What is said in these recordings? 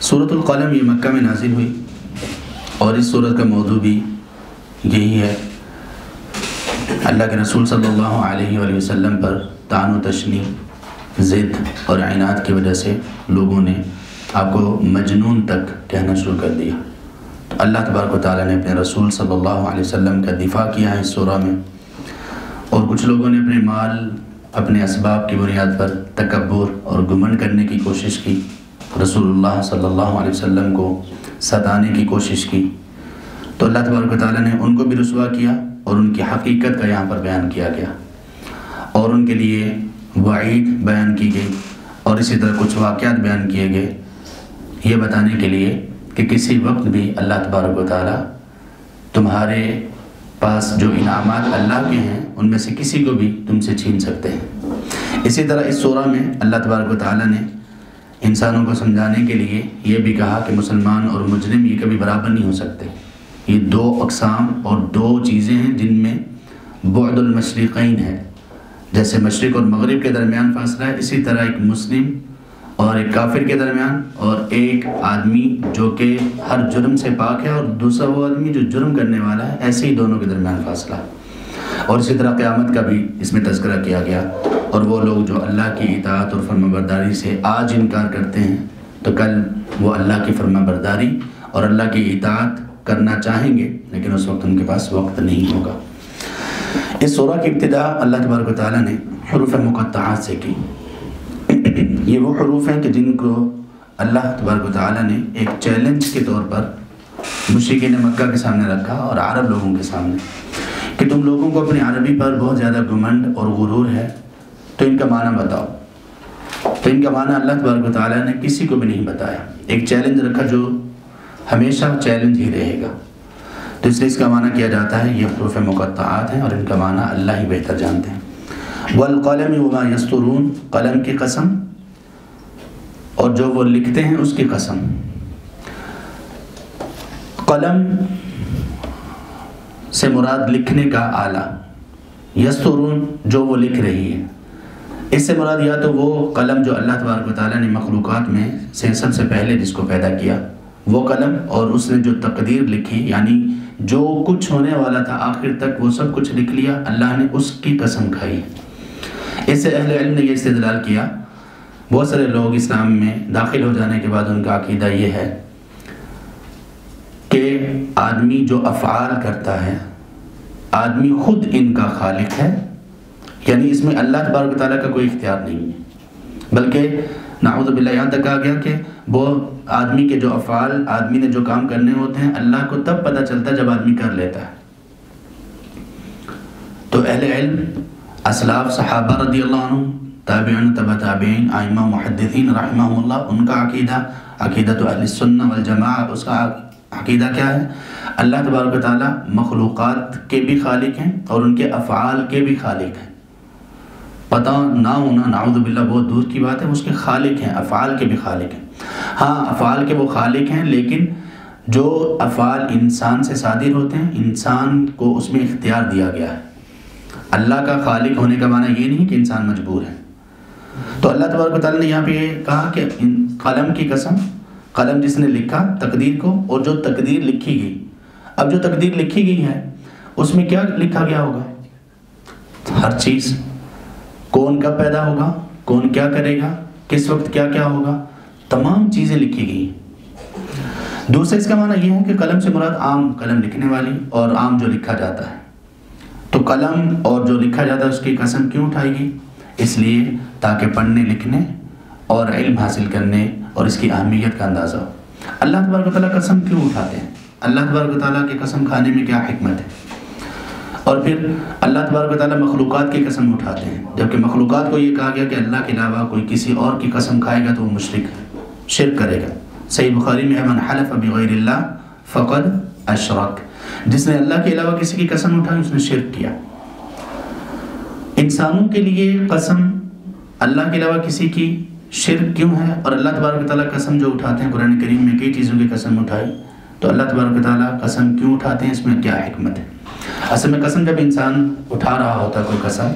صورت القلم یہ مکہ میں نازل ہوئی اور اس صورت کا موضوع بھی یہی ہے۔ اللہ کے رسول صلی اللہ علیہ وآلہ وسلم پر تعن و تشنی، ضد اور عینات کی وجہ سے لوگوں نے آپ کو مجنون تک کہنا شروع کر دیا۔ تو اللہ تبارک و تعالیٰ نے اپنے رسول صلی اللہ علیہ وسلم کا دفاع کیا ہے اس سورہ میں۔ اور کچھ لوگوں نے اپنے مال، اپنے اسباب کی بنیاد پر تکبر اور گمنڈ کرنے کی کوشش کی۔ رسول اللہ صلی اللہ علیہ وسلم کو ستانے کی کوشش کی۔ تو اللہ تبارک و تعالیٰ نے ان کو بھی رسوا کیا اور ان کی حقیقت کا یہاں پر بیان کیا گیا۔ اور ان کے لیے وعید بیان کی گئی اور اسی طرح کچھ واقعات بیان کیے گئے۔ یہ بتانے کے لیے کہ کسی وقت بھی اللہ تبارک و تعالیٰ تمہارے پاس جو انعامات اللہ کے ہیں، ان میں سے کسی کو بھی تم سے چھین سکتے ہیں۔ اسی طرح اس سورہ میں اللہ تبارک و تعالیٰ نے انسانوں کو سمجھانے کے لیے یہ بھی کہا کہ مسلمان اور مجرم یہ کبھی برابر نہیں ہو سکتے۔ یہ دو اقسام اور دو چیزیں ہیں جن میں بعد المشرقین ہے۔ جیسے مشرق اور مغرب کے درمیان فاصلہ ہے، اسی طرح ایک مسلم اور ایک کافر کے درمیان اور ایک آدمی جو کہ ہر جرم سے پاک ہے اور دوسرا وہ آدمی جو جرم کرنے والا ہے، ایسے ہی دونوں کے درمیان فاصلہ ہے۔ اور اسی طرح قیامت کا بھی اس میں تذکرہ کیا گیا۔ اور وہ لوگ جو اللہ کی اطاعت اور فرما برداری سے آج انکار کرتے ہیں، تو کل وہ اللہ کی فرما برداری اور اللہ کی اطاعت کرنا چاہیں گے، لیکن اس وقت ان کے پاس وقت نہیں ہوگا۔ اس سورہ کی ابتدا اللہ تبارک و تعالیٰ نے حروف مقطعات سے کی۔ یہ وہ حروف ہیں کہ جن کو اللہ تبارک و تعالیٰ نے ایک چیلنج کے طور پر مشرقین مکہ کے سامنے رکھا اور عرب لوگوں کے سامنے۔ کہ تم لوگوں کو اپنی عربی پر بہت زیادہ گمنڈ اور غرور ہے، تو ان کا معنی بتاؤ۔ تو ان کا معنی اللہ تبارک و تعالیٰ نے کسی کو بھی نہیں بتایا۔ ایک چیلنج رکھا جو ہمیشہ چیلنج ہی رہے گا۔ تو اس لیے اس کا معنی کیا جاتا ہے؟ یہ حروف مقطعات ہیں اور ان کا معنی اللہ ہی بہتر جانتے ہیں۔ والقلم وما یسترون قلم کی قسم۔ اور جو وہ لکھتے ہیں، اس کی قسم۔ قلم سے مراد لکھنے کا آلہ۔ یسترون جو وہ لکھ رہی ہے۔ اس سے مراد یا تو وہ قلم جو اللہ تبارک و تعالیٰ نے مخلوقات میں سے سب سے پہلے جس کو پیدا کیا، وہ قلم اور اس نے جو تقدیر لکھی یعنی جو کچھ ہونے والا تھا آخر تک وہ سب کچھ لکھ لیا، اللہ نے اس کی قسم کھائی۔ اس سے اہل علم نے یہ استدلال کیا۔ بہت سارے لوگ اسلام میں داخل ہو جانے کے بعد ان کا عقیدہ یہ ہے کہ آدمی جو افعال کرتا ہے آدمی خود ان کا خالق ہے یعنی اس میں اللہ تبارک تعالیٰ کا کوئی اختیار نہیں ہے۔ بلکہ نعوذ باللہ، یہاں تک کہا گیا کہ وہ آدمی کے جو افعال، آدمی نے جو کام کرنے ہوتے ہیں، اللہ کو تب پتہ چلتا ہے جب آدمی کر لیتا ہے۔ تو اہل علم، اسلاف، صحابہ رضی اللہ عنہ، تابعین، تبع تابعین، آئمہ، محدثین رحمہ اللہ، ان کا عقیدہ عقیدت اہل السنہ والجماع اس کا عقیدہ کیا ہے؟ اللہ تبارک و تعالیٰ مخلوقات کے بھی خالق ہیں اور ان کے افعال کے بھی خالق ہیں۔ پتہ نہ ہونا، نعوذ باللہ بہت دور کی بات ہے اس کے خالق ہیں، افعال کے بھی خالق ہیں۔ ہاں افعال کے وہ خالق ہیں، لیکن جو افعال انسان سے صادر ہوتے ہیں، انسان کو اس میں اختیار دیا گیا ہے۔ اللہ کا خالق ہونے کا معنی یہ نہیں کہ انسان مجبور ہے۔ تو اللہ تبارک و تعالیٰ نے یہاں پہ یہ کہا کہ قلم کی قسم قلم جس نے لکھا تقدیر کو اور جو تقدیر لکھی گئی۔ اب جو تقدیر لکھی گئی ہے، اس میں کیا لکھا گیا ہوگا؟ ہر چیز۔ کون کب پیدا ہوگا؟ کون کیا کرے گا؟ کس وقت کیا کیا ہوگا؟ تمام چیزیں لکھی گئی۔ دوسرا اس کا معنی یہ ہے کہ قلم سے مراد عام قلم لکھنے والی اور عام جو لکھا جاتا ہے۔ تو قلم اور جو لکھا جاتا ہے، اس کی قسم کیوں اٹھائے گی اس لیے تاکہ پڑھنے، لکھنے اور علم حاصل کرنے اور اس کی اہمیت کا اندازہ ہو۔ اللہ تبارک و تعالیٰ قسم کیوں اٹھاتے ہیں؟ اللہ تبارک و تعالیٰ کی قسم کھانے میں کیا حکمت ہے؟ اور پھر اللہ تبارک و تعالیٰ مخلوقات کی قسم اٹھاتے ہیں۔ جبکہ مخلوقات کو یہ کہا گیا کہ اللہ کے علاوہ کوئی کسی اور کی قسم کھائے گا تو وہ مشرق شرک کرے گا۔ صحیح بخاری میں من حلف بغیر اللہ فقد اشرک جس نے اللہ کے علاوہ کسی کی قسم اٹھائی، اس نے شرک کیا۔ انسانوں کے لیے قسم اللہ کے علاوہ کسی کی شرک کیوں ہے اور اللہ تبارک تعالیٰ قسم جو اٹھاتے ہیں قرآن کریم میں کئی چیزوں کی قسم اٹھائی تو اللہ تبارک تعالیٰ قسم کیوں اٹھاتے ہیں؟ اس میں کیا حکمت ہے؟ اصل میں قسم جب انسان اٹھا رہا ہوتا ہے کوئی قسم،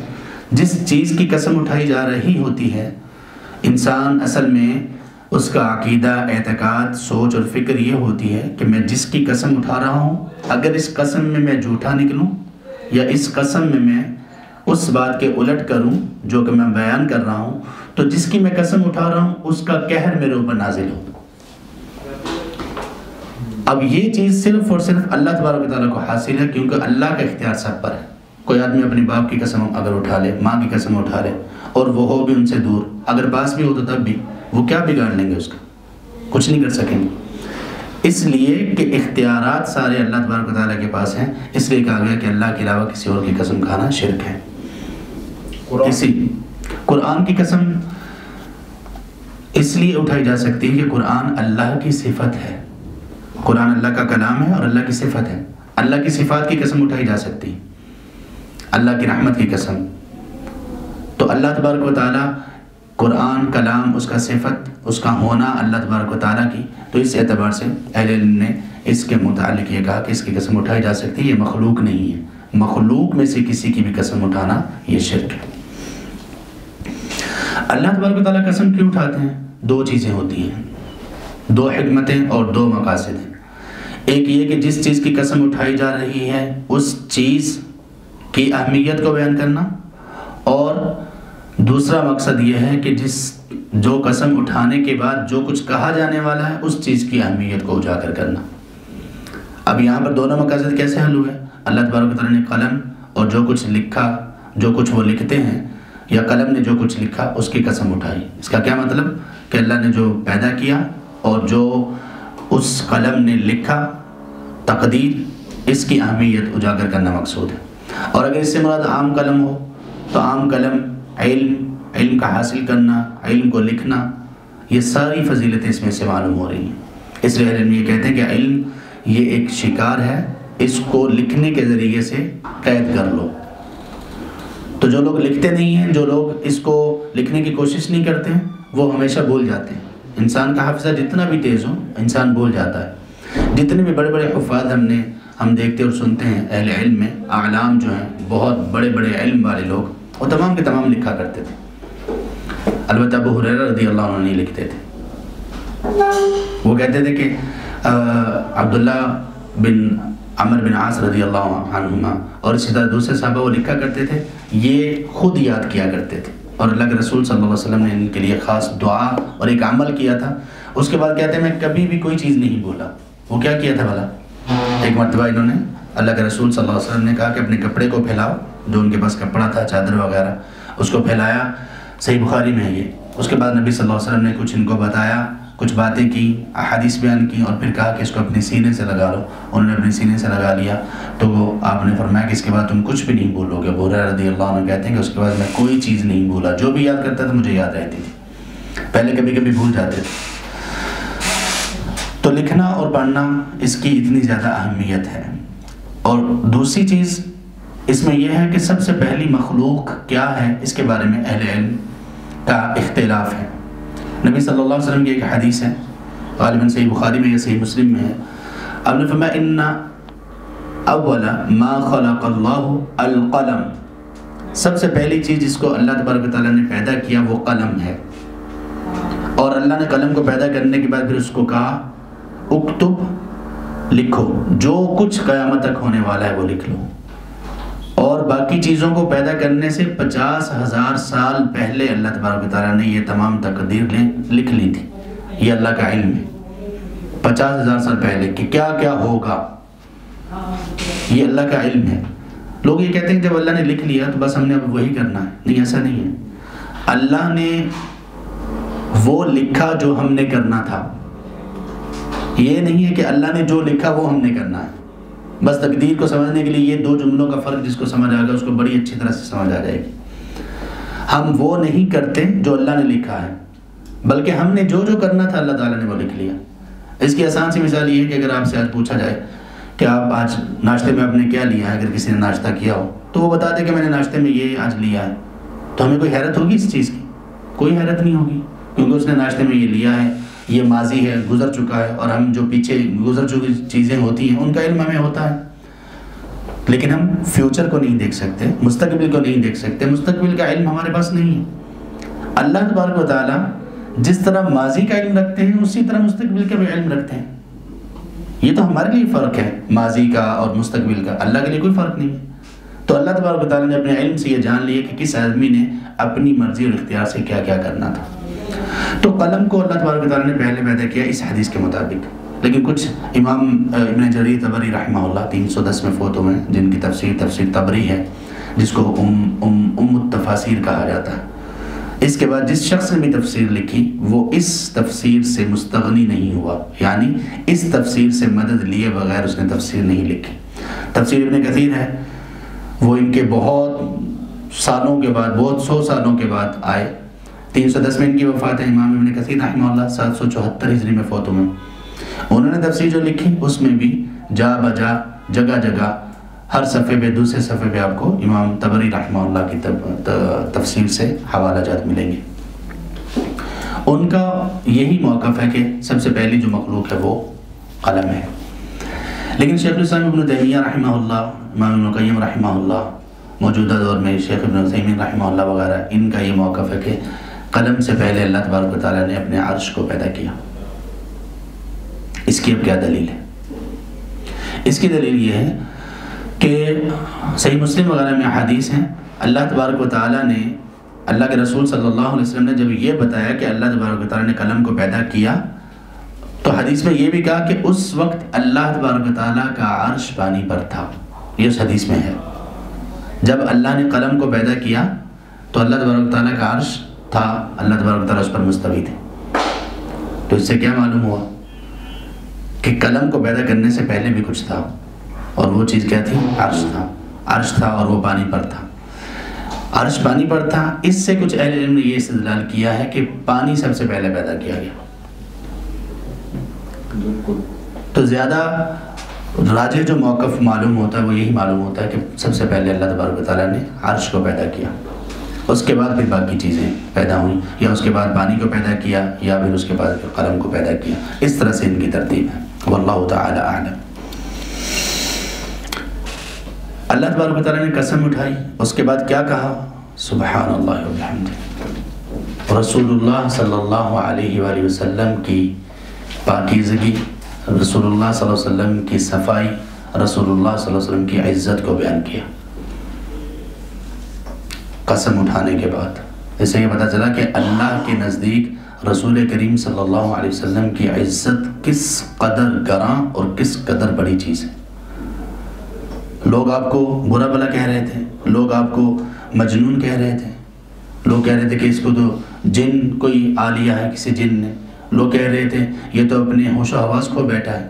جس چیز کی قسم اٹھائی جا رہی ہوتی ہے، انسان اصل میں اس کا عقیدہ، اعتقاد، سوچ اور فکر یہ ہوتی ہے کہ میں جس کی قسم اٹھا رہا ہوں، اگر اس قسم میں میں جھوٹا نکلوں یا اس قسم میں میں اس بات کے الٹ کروں جو کہ میں بیان کر رہا ہوں تو جس کی میں قسم اٹھا رہا ہوں اس کا قہر میرے اوپر نازل ہو۔ اب یہ چیز صرف اور صرف اللہ تبارک و تعالیٰ کو حاصل ہے کیونکہ اللہ کا اختیار سب پر ہے۔ کوئی آدمی اپنی باپ کی قسم اگر اٹھا لے ماں کی قسم اٹھا لے اور وہ ہو بھی ان سے دور اگر پاس بھی ہو تو تب بھی وہ کیا بگاڑ لیں گے اس کا؟ کچھ نہیں کر سکیں گے۔ اس لیے کہ اختیارات سارے اللہ تبارک تعالیٰ کے پاس ہیں اس لیے کہا گیا کہ اللہ کے علاوہ کسی اور کی قسم کھانا شرک ہے۔ اسی قرآن کی قسم اس لیے اٹھائی جا سکتی ہے کہ قرآن اللہ کی صفت ہے۔ قرآن اللہ کا کلام ہے اور اللہ کی صفت ہے۔ اللہ کی صفات کی قسم اٹھائی جا سکتی۔ اللہ کی رحمت کی قسم۔ تو اللہ تبارک و تعالیٰ قرآن، کلام، اس کا صفت، اس کا ہونا اللہ تبارک و تعالیٰ کی۔ تو اس اعتبار سے اہل علم نے اس کے متعلق یہ کہا کہ اس کی قسم اٹھائی جا سکتی ہے، یہ مخلوق نہیں ہے۔ مخلوق میں سے کسی کی بھی قسم اٹھانا یہ شرک ہے۔ اللہ تبارک و تعالیٰ قسم کیوں اٹھاتے ہیں؟ دو چیزیں ہوتی ہیں۔ دو حکمتیں اور دو مقاصد ہیں۔ ایک یہ کہ جس چیز کی قسم اٹھائی جا رہی ہے، اس چیز کی اہمیت کو بیان کرنا۔ اور دوسرا مقصد یہ ہے کہ جس جو قسم اٹھانے کے بعد جو کچھ کہا جانے والا ہے، اس چیز کی اہمیت کو اجاگر کرنا۔ اب یہاں پر دونوں مقاصد کیسے حل ہوئے؟ اللہ تبارک تعالیٰ نے قلم اور جو کچھ لکھا، جو کچھ وہ لکھتے ہیں یا قلم نے جو کچھ لکھا، اس کی قسم اٹھائی۔ اس کا کیا مطلب؟ کہ اللہ نے جو پیدا کیا اور جو اس قلم نے لکھا، تقدیر، اس کی اہمیت اجاگر کرنا مقصود ہے۔ اور اگر اس سے مراد عام قلم ہو، تو عام قلم علم علم کا حاصل کرنا، علم کو لکھنا، یہ ساری فضیلتیں اس میں سے معلوم ہو رہی ہیں۔ اس لیے علم یہ کہتے ہیں کہ علم یہ ایک شکار ہے، اس کو لکھنے کے ذریعے سے قید کر لو۔ تو جو لوگ لکھتے نہیں ہیں، جو لوگ اس کو لکھنے کی کوشش نہیں کرتے ہیں، وہ ہمیشہ بھول جاتے ہیں۔ انسان کا حافظہ جتنا بھی تیز ہو، انسان بھول جاتا ہے۔ جتنے بھی بڑے بڑے حفاظ ہم نے، ہم دیکھتے اور سنتے ہیں اہل علم میں، اعلام جو ہیں، بہت بڑے بڑے علم والے لوگ، وہ تمام کے تمام لکھا کرتے تھے۔ البتہ ابو حریر رضی اللہ عنہ نہیں لکھتے تھے۔ وہ کہتے تھے کہ عبداللہ بن عمر بن عاص رضی اللہ عنہما اور اسی طرح دوسرے صحابہ وہ لکھا کرتے تھے، یہ خود یاد کیا کرتے تھے۔ اور اللہ کے رسول صلی اللہ علیہ وسلم نے ان کے لیے خاص دعا اور ایک عمل کیا تھا۔ اس کے بعد کہتے ہیں، میں کبھی بھی کوئی چیز نہیں بولا وہ کیا کیا تھا بھلا؟ ایک مرتبہ انہوں نے اللہ کے رسول صلی اللہ علیہ وسلم نے کہا کہ اپنے کپڑے کو پھیلاؤ، جو ان کے پاس کپڑا تھا، چادر وغیرہ، اس کو پھیلایا۔ صحیح بخاری میں ہے یہ۔ اس کے بعد نبی صلی اللہ علیہ وسلم نے کچھ ان کو بتایا۔ کچھ باتیں کی، احادیث بیان کی اور پھر کہا کہ اس کو اپنے سینے سے لگا لو۔ انہوں نے اپنے سینے سے لگا لیا۔ تو وہ آپ نے فرمایا کہ اس کے بعد تم کچھ بھی نہیں بولو گے۔ بورا رضی اللہ عنہ کہتے ہیں کہ اس کے بعد میں کوئی چیز نہیں بولا۔ جو بھی یاد کرتا تھا مجھے یاد رہتی تھی۔ پہلے کبھی کبھی بھول جاتے تھے۔ تو لکھنا اور پڑھنا اس کی اتنی زیادہ اہمیت ہے۔ اور دوسری چیز اس میں یہ ہے کہ سب سے پہلی مخلوق کیا ہے؟ اس کے بارے میں اہل علم کا اختلاف ہے۔ نبی صلی اللہ علیہ وسلم کی ایک حدیث ہے، غالباً صحیح بخاری میں یا صحیح مسلم میں ہے۔ اب نے فرمایا، ان اول ما خلق اللہ القلم سب سے پہلی چیز جس کو اللہ تبارک تعالیٰ نے پیدا کیا وہ قلم ہے۔ اور اللہ نے قلم کو پیدا کرنے کے بعد پھر اس کو کہا، اکتب لکھو، جو کچھ قیامت تک ہونے والا ہے وہ لکھ لو۔ اور باقی چیزوں کو پیدا کرنے سے پچاس ہزار سال پہلے اللہ تبارک تعالیٰ نے یہ تمام تقدیر لکھ لی تھی۔ یہ اللہ کا علم ہے۔ پچاس ہزار سال پہلے کہ کیا کیا ہوگا؟ یہ اللہ کا علم ہے۔ لوگ یہ کہتے ہیں جب اللہ نے لکھ لیا تو بس ہم نے اب وہی کرنا ہے۔ نہیں، ایسا نہیں ہے۔ اللہ نے وہ لکھا جو ہم نے کرنا تھا۔ یہ نہیں ہے کہ اللہ نے جو لکھا وہ ہم نے کرنا ہے۔ بس تقدیر کو سمجھنے کے لیے یہ دو جملوں کا فرق جس کو سمجھ آ گا اس کو بڑی اچھی طرح سے سمجھ آ جائے گی۔ ہم وہ نہیں کرتے جو اللہ نے لکھا ہے، بلکہ ہم نے جو جو کرنا تھا اللہ تعالیٰ نے وہ لکھ لیا۔ اس کی آسان سی مثال یہ ہے کہ اگر آپ سے آج پوچھا جائے کہ آپ آج ناشتے میں آپ نے کیا لیا ہے، اگر کسی نے ناشتہ کیا ہو، تو وہ بتا دے کہ میں نے ناشتے میں یہ آج لیا ہے۔ تو ہمیں کوئی حیرت ہوگی اس چیز کی؟ کوئی حیرت نہیں ہوگی، کیونکہ اس نے ناشتے میں یہ لیا ہے۔ یہ ماضی ہے، گزر چکا ہے اور ہم جو پیچھے گزر چکی چیزیں ہوتی ہیں، ان کا علم ہمیں ہوتا ہے۔ لیکن ہم فیوچر کو نہیں دیکھ سکتے، مستقبل کو نہیں دیکھ سکتے۔ مستقبل کا علم ہمارے پاس نہیں ہے۔ اللہ تبارک و تعالیٰ جس طرح ماضی کا علم رکھتے ہیں، اسی طرح مستقبل کا بھی علم رکھتے ہیں۔ یہ تو ہمارے لیے فرق ہے، ماضی کا اور مستقبل کا۔ اللہ کے لیے کوئی فرق نہیں ہے۔ تو اللہ تبارک و تعالیٰ نے اپنے علم سے یہ جان لیا کہ کس آدمی نے اپنی مرضی اور اختیار سے کیا کیا کرنا تھا۔ تو قلم کو اللہ تبارک تعالیٰ نے پہلے پیدا کیا اس حدیث کے مطابق۔ لیکن کچھ امام ابن جری تبری رحمہ اللہ تین سو دس میں فوتوں میں جن کی تفسیر تفسیر تبری ہے، جس کو ام ام ام التفاسیر کہا جاتا ہے۔ اس کے بعد جس شخص نے بھی تفسیر لکھی، وہ اس تفسیر سے مستغنی نہیں ہوا۔ یعنی اس تفسیر سے مدد لیے بغیر اس نے تفسیر نہیں لکھی۔ تفسیر ابن کثیر ہے۔ وہ ان کے بہت سالوں کے بعد، بہت سو سالوں کے بعد آئے۔ تین سو دس میں ان کی وفات ہے، امام ابن کثیر رحمہ اللہ سات سو چوہتر ہجری میں فوتوں میں انہوں نے تفسیر جو لکھی، اس میں بھی جا بجا، جگہ جگہ، ہر صفحے پہ، دوسرے صفحے پہ آپ کو امام تبری رحمہ اللہ کی تفسیر سے حوالہ جات ملیں گے۔ ان کا یہی موقف ہے کہ سب سے پہلی جو مخلوق ہے وہ قلم ہے۔ لیکن شیخ الاسلام ابن تیمیہ رحمہ اللہ، امام ابن قیم رحمہ اللہ، موجودہ دور میں شیخ ابن سیمین رحمہ اللہ وغیرہ، ان کا یہ موقف ہے کہ قلم سے پہلے اللہ تبارک و تعالیٰ نے اپنے عرش کو پیدا کیا۔ اس کی اب کیا دلیل ہے؟ اس کی دلیل یہ ہے کہ صحیح مسلم وغیرہ میں حدیث ہیں، اللہ تبارک و تعالیٰ نے، اللہ کے رسول صلی اللہ علیہ وسلم نے جب یہ بتایا کہ اللہ تبارک و تعالیٰ نے قلم کو پیدا کیا، تو حدیث میں یہ بھی کہا کہ اس وقت اللہ تبارک و تعالیٰ کا عرش پانی پر تھا۔ یہ اس حدیث میں ہے۔ جب اللہ نے قلم کو پیدا کیا، تو اللہ تبارک و تعالیٰ کا عرش تھا اللہ تبارک تعالیٰ اس پر مستوی تھے تو اس سے کیا معلوم ہوا کہ قلم کو پیدا کرنے سے پہلے بھی کچھ تھا؟ اور وہ چیز کیا تھی؟ عرش تھا۔ عرش تھا اور وہ پانی پر تھا۔ عرش پانی پر تھا۔ اس سے کچھ اہل علم نے یہ استدلال کیا ہے کہ پانی سب سے پہلے پیدا کیا گیا۔ تو زیادہ راجع جو موقف معلوم ہوتا ہے وہ یہی معلوم ہوتا ہے کہ سب سے پہلے اللہ تبارک تعالیٰ نے عرش کو پیدا کیا۔ اس کے بعد پھر باقی چیزیں پیدا ہوئیں، یا اس کے بعد پانی کو پیدا کیا، یا پھر اس کے بعد قلم کو پیدا کیا۔ اس طرح سے ان کی ترتیب ہے۔ واللہ تعالی اعلم۔ اللہ تبارک تعالیٰ نے قسم اٹھائی، اس کے بعد کیا کہا؟ سبحان اللہ وبحمد رسول اللہ صلی اللہ علیہ وآلہ وسلم کی پاکیزگی رسول اللہ صلی اللہ علیہ وسلم کی صفائی رسول اللہ صلی اللہ علیہ وسلم کی عزت کو بیان کیا۔ قسم اٹھانے کے بعد۔ اس سے یہ پتہ چلا کہ اللہ کے نزدیک رسول کریم صلی اللہ علیہ وسلم کی عزت کس قدر گراں اور کس قدر بڑی چیز ہے۔ لوگ آپ کو برا بلا کہہ رہے تھے، لوگ آپ کو مجنون کہہ رہے تھے۔ لوگ کہہ رہے تھے کہ اس کو تو جن، کوئی آلیا ہے، کسی جن نے۔ لوگ کہہ رہے تھے، یہ تو اپنے ہوش و حواس کو بیٹھا ہے۔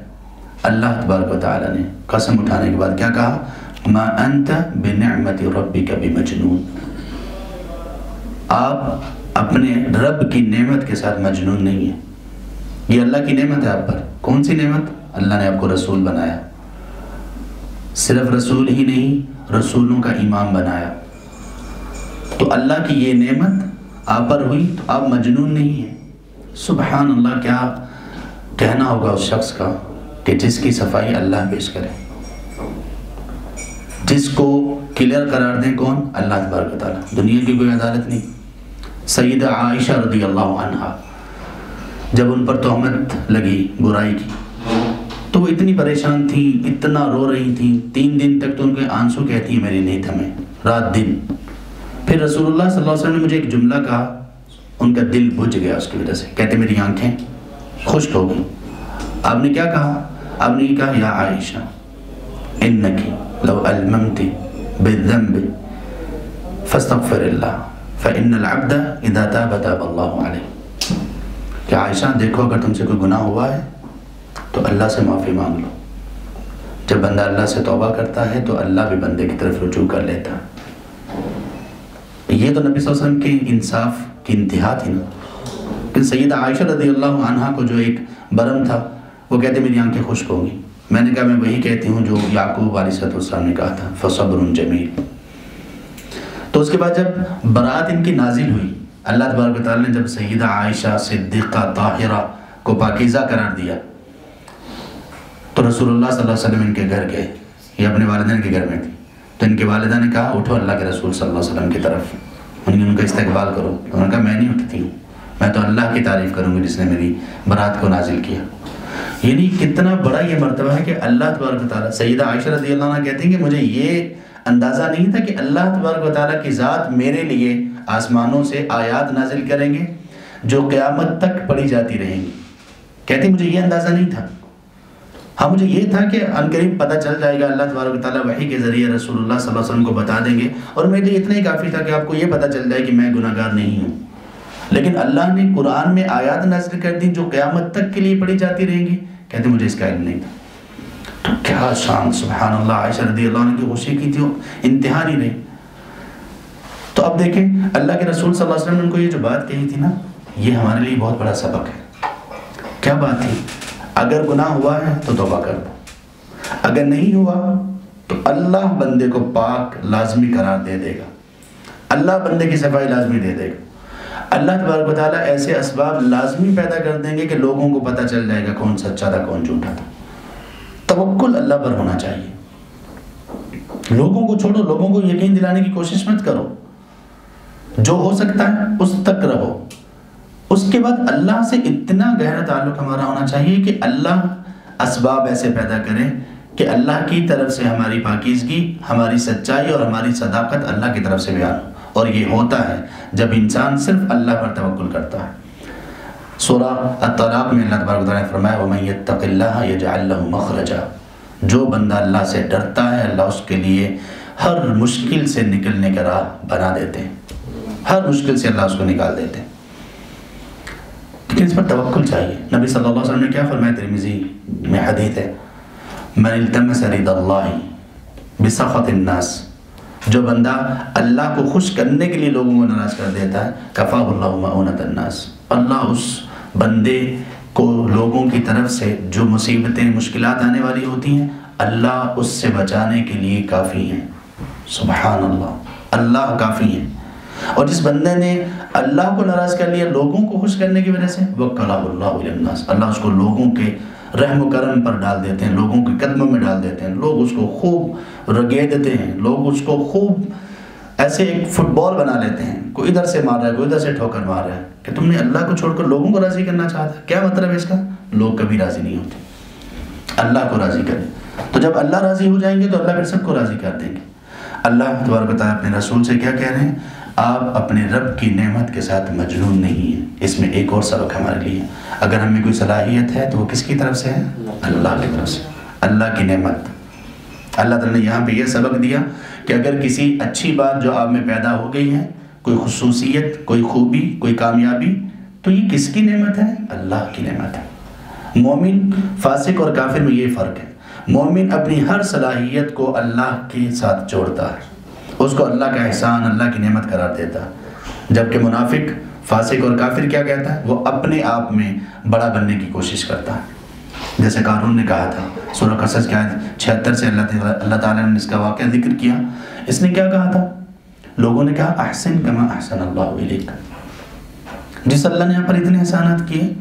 اللہ تبارک و تعالیٰ نے قسم اٹھانے کے بعد کیا کہا؟ ما انت بنعمت ربک بمجنون۔ آپ اپنے رب کی نعمت کے ساتھ مجنون نہیں ہیں۔ یہ اللہ کی نعمت ہے آپ پر۔ کون سی نعمت؟ اللہ نے آپ کو رسول بنایا۔ صرف رسول ہی نہیں، رسولوں کا امام بنایا۔ تو اللہ کی یہ نعمت آپ پر ہوئی تو آپ مجنون نہیں ہیں۔ سبحان اللہ کیا کہنا ہوگا اس شخص کا کہ جس کی صفائی اللہ پیش کرے؟ جس کو کلیئر قرار دیں کون؟ اللہ تبارک تعالیٰ۔ دنیا کی کوئی عدالت نہیں۔ سیدہ عائشہ رضی اللہ عنہ جب ان پر تہمت لگی برائی کی، تو وہ اتنی پریشان تھی اتنا رو رہی تھی تین دن تک تو ان کے آنسو کہتی میری نہیں تھمے۔ رات دن۔ پھر رسول اللہ صلی اللہ علیہ وسلم نے مجھے ایک جملہ کہا، ان کا دل بجھ گیا اس کی وجہ سے۔ کہتے، میری آنکھیں خشک ہو گئی آپ نے کیا کہا؟ آپ نے یہ کہا، یا عائشہ، انکی لو الممتی بالذنب فاستغفر اللہ۔ فَإِنَّ الْعَبْدَ إِذَا تَابَ تَابَ اللَّهُ عَلَيْهِ۔ کہ عائشہ، دیکھو، اگر تم سے کوئی گناہ ہوا ہے، تو اللہ سے معافی مانگ لو۔ جب بندہ اللہ سے توبہ کرتا ہے، تو اللہ بھی بندے کی طرف رجوع کر لیتا یہ تو نبی صلی اللہ علیہ وسلم کی انصاف کی انتہا تھی نا۔ کہ سیدہ عائشہ رضی اللہ عنہ کو جو ایک برم تھا، وہ کہتے، میری آنکھیں خشک ہوں گی۔ میں نے کہا، میں وہی کہتی ہوں جو یعقوب علیہ السلام نے کہا تھا، فصبر جمیل تو اس کے بعد جب برات ان کی نازل ہوئی، اللہ تبارک تعالیٰ نے جب سیدہ عائشہ صدیقہ طاہرہ کو پاکیزہ قرار دیا، تو رسول اللہ صلی اللہ علیہ وسلم ان کے گھر گئے، یہ اپنے والدین کے گھر میں تھی۔ تو ان کے والدہ نے کہا، اٹھو اللہ کے رسول صلی اللہ علیہ وسلم کی طرف۔ ان کا استقبال کرو۔ انہوں نے کہا، میں نہیں اٹھتی ہوں، میں تو اللہ کی تعریف کروں گی جس نے میری برات کو نازل کیا۔ یعنی کتنا بڑا یہ مرتبہ ہے کہ اللہ تبارک تعالیٰ، سیدہ عائشہ رضی اللہ عنہ کہتی ہیں کہ مجھے یہ اندازہ نہیں تھا کہ اللہ تبارک و تعالیٰ کی ذات میرے لیے آسمانوں سے آیات نازل کریں گے، جو قیامت تک پڑھی جاتی رہیں گی۔ کہتی مجھے یہ اندازہ نہیں تھا۔ ہاں مجھے یہ تھا کہ ان قریب پتہ چل جائے گا، اللہ تبارک و تعالیٰ وحی کے ذریعے رسول اللہ صلی اللہ علیہ وسلم کو بتا دیں گے۔ اور میرے لیے اتنا ہی کافی تھا کہ آپ کو یہ پتہ چل جائے کہ میں گناہ گار نہیں ہوں۔ لیکن اللہ نے قرآن میں آیات نازل کر دی جو قیامت تک کے لیے پڑھی جاتی رہیں گی۔ کہتے مجھے اس کا علم نہیں تھا۔ کیا شان سبحان اللہ عائشہ رضی اللہ عنہ کی خوشی کی تھی، انتہا نہیں رہی۔ تو اب دیکھیں، اللہ کے رسول صلی اللہ علیہ وسلم نے ان کو یہ جو بات کہی تھی نا، یہ ہمارے لیے بہت بڑا سبق ہے۔ کیا بات تھی؟ اگر گناہ ہوا ہے تو توبہ کر دو اگر نہیں ہوا تو اللہ بندے کو پاک، لازمی قرار دے دے گا۔ اللہ بندے کی صفائی لازمی دے دے گا۔ اللہ تبارک و تعالیٰ ایسے اسباب لازمی پیدا کر دیں گے کہ لوگوں کو پتہ چل جائے گا کون سچا تھا، کون جھوٹا تھا۔ توکل اللہ پر ہونا چاہیے۔ لوگوں کو چھوڑو، لوگوں کو یقین دلانے کی کوشش مت کرو۔ جو ہو سکتا ہے، اس تک رہو۔ اس کے بعد اللہ سے اتنا گہرا تعلق ہمارا ہونا چاہیے کہ اللہ اسباب ایسے پیدا کرے کہ اللہ کی طرف سے ہماری پاکیزگی، ہماری سچائی اور ہماری صداقت اللہ کی طرف سے بیان ہو۔ اور یہ ہوتا ہے جب انسان صرف اللہ پر توکل کرتا ہے۔ سورہ الطلاق میں اللہ تبارک نے فرمایا، وَمَن يَتَّقِ اللَّهَ يَجْعَلْ لَهُ مَخْرَجًا جو بندہ اللہ سے ڈرتا ہے، اللہ اس کے لیے ہر مشکل سے نکلنے کا راہ بنا دیتے ہیں۔ ہر مشکل سے اللہ اس کو نکال دیتے ہیں۔ لیکن اس پر توکل چاہیے۔ نبی صلی اللہ علیہ وسلم نے کیا فرمایا؟ ترمیزی میں حدیث ہے، من التمس رضا اللہ بسخط الناس جو بندہ اللہ کو خوش کرنے کے لیے لوگوں کو ناراض کر دیتا ہے کفا اللہ معونت الناس اللہ اس بندے کو لوگوں کی طرف سے جو مصیبتیں، مشکلات آنے والی ہوتی ہیں، اللہ اس سے بچانے کے لیے کافی ہیں۔ سبحان اللہ اللہ کافی ہیں۔ اور جس بندے نے اللہ کو ناراض کر لیا، لوگوں کو خوش کرنے کی وجہ سے وہ کلام اللہ الناس۔ اللہ اس کو لوگوں کے رحم و کرم پر ڈال دیتے ہیں، لوگوں کے قدموں میں ڈال دیتے ہیں۔ لوگ اس کو خوب رگے دیتے ہیں، لوگ اس کو خوب ایسے ایک فٹ بال بنا لیتے ہیں۔ کوئی ادھر سے مار رہا ہے، کوئی ادھر سے ٹھوکر مار رہا ہے۔ کہ تم نے اللہ کو چھوڑ کر لوگوں کو راضی کرنا چاہتا ہے کیا مطلب ہے اس کا؟ لوگ کبھی راضی نہیں ہوتے۔ اللہ کو راضی کریں۔ تو جب اللہ راضی ہو جائیں گے تو اللہ پھر سب کو راضی کر دیں گے۔ اللہ تبارک تعالیٰ اپنے رسول سے کیا کہہ رہے ہیں؟ آپ اپنے رب کی نعمت کے ساتھ مجنون نہیں ہیں۔ اس میں ایک اور سبق ہمارے لیے۔ اگر ہمیں کوئی صلاحیت ہے تو وہ کس کی طرف سے ہے؟ اللہ کی طرف سے۔ اللہ کی نعمت۔ اللہ تعالیٰ نے یہاں پہ یہ سبق دیا کہ اگر کسی اچھی بات جو آپ میں پیدا ہو گئی ہے، کوئی خصوصیت، کوئی خوبی، کوئی کامیابی، تو یہ کس کی نعمت ہے؟ اللہ کی نعمت ہے۔ مومن فاسق اور کافر میں یہ فرق ہے۔ مومن اپنی ہر صلاحیت کو اللہ کے ساتھ جوڑتا ہے۔ اس کو اللہ کا احسان، اللہ کی نعمت قرار دیتا ہے۔ جبکہ منافق، فاسق اور کافر کیا کہتا ہے؟ وہ اپنے آپ میں بڑا بننے کی کوشش کرتا ہے۔ جیسے قانون نے کہا تھا، سورہ قصص کیا چھہتر سے اللہ اللہ تعالیٰ نے اس کا واقعہ ذکر کیا۔ اس نے کیا کہا تھا؟ لوگوں نے کہا، احسن کما احسن اللہ علیک جس اللہ نے یہاں پر اتنے احسانات کیے،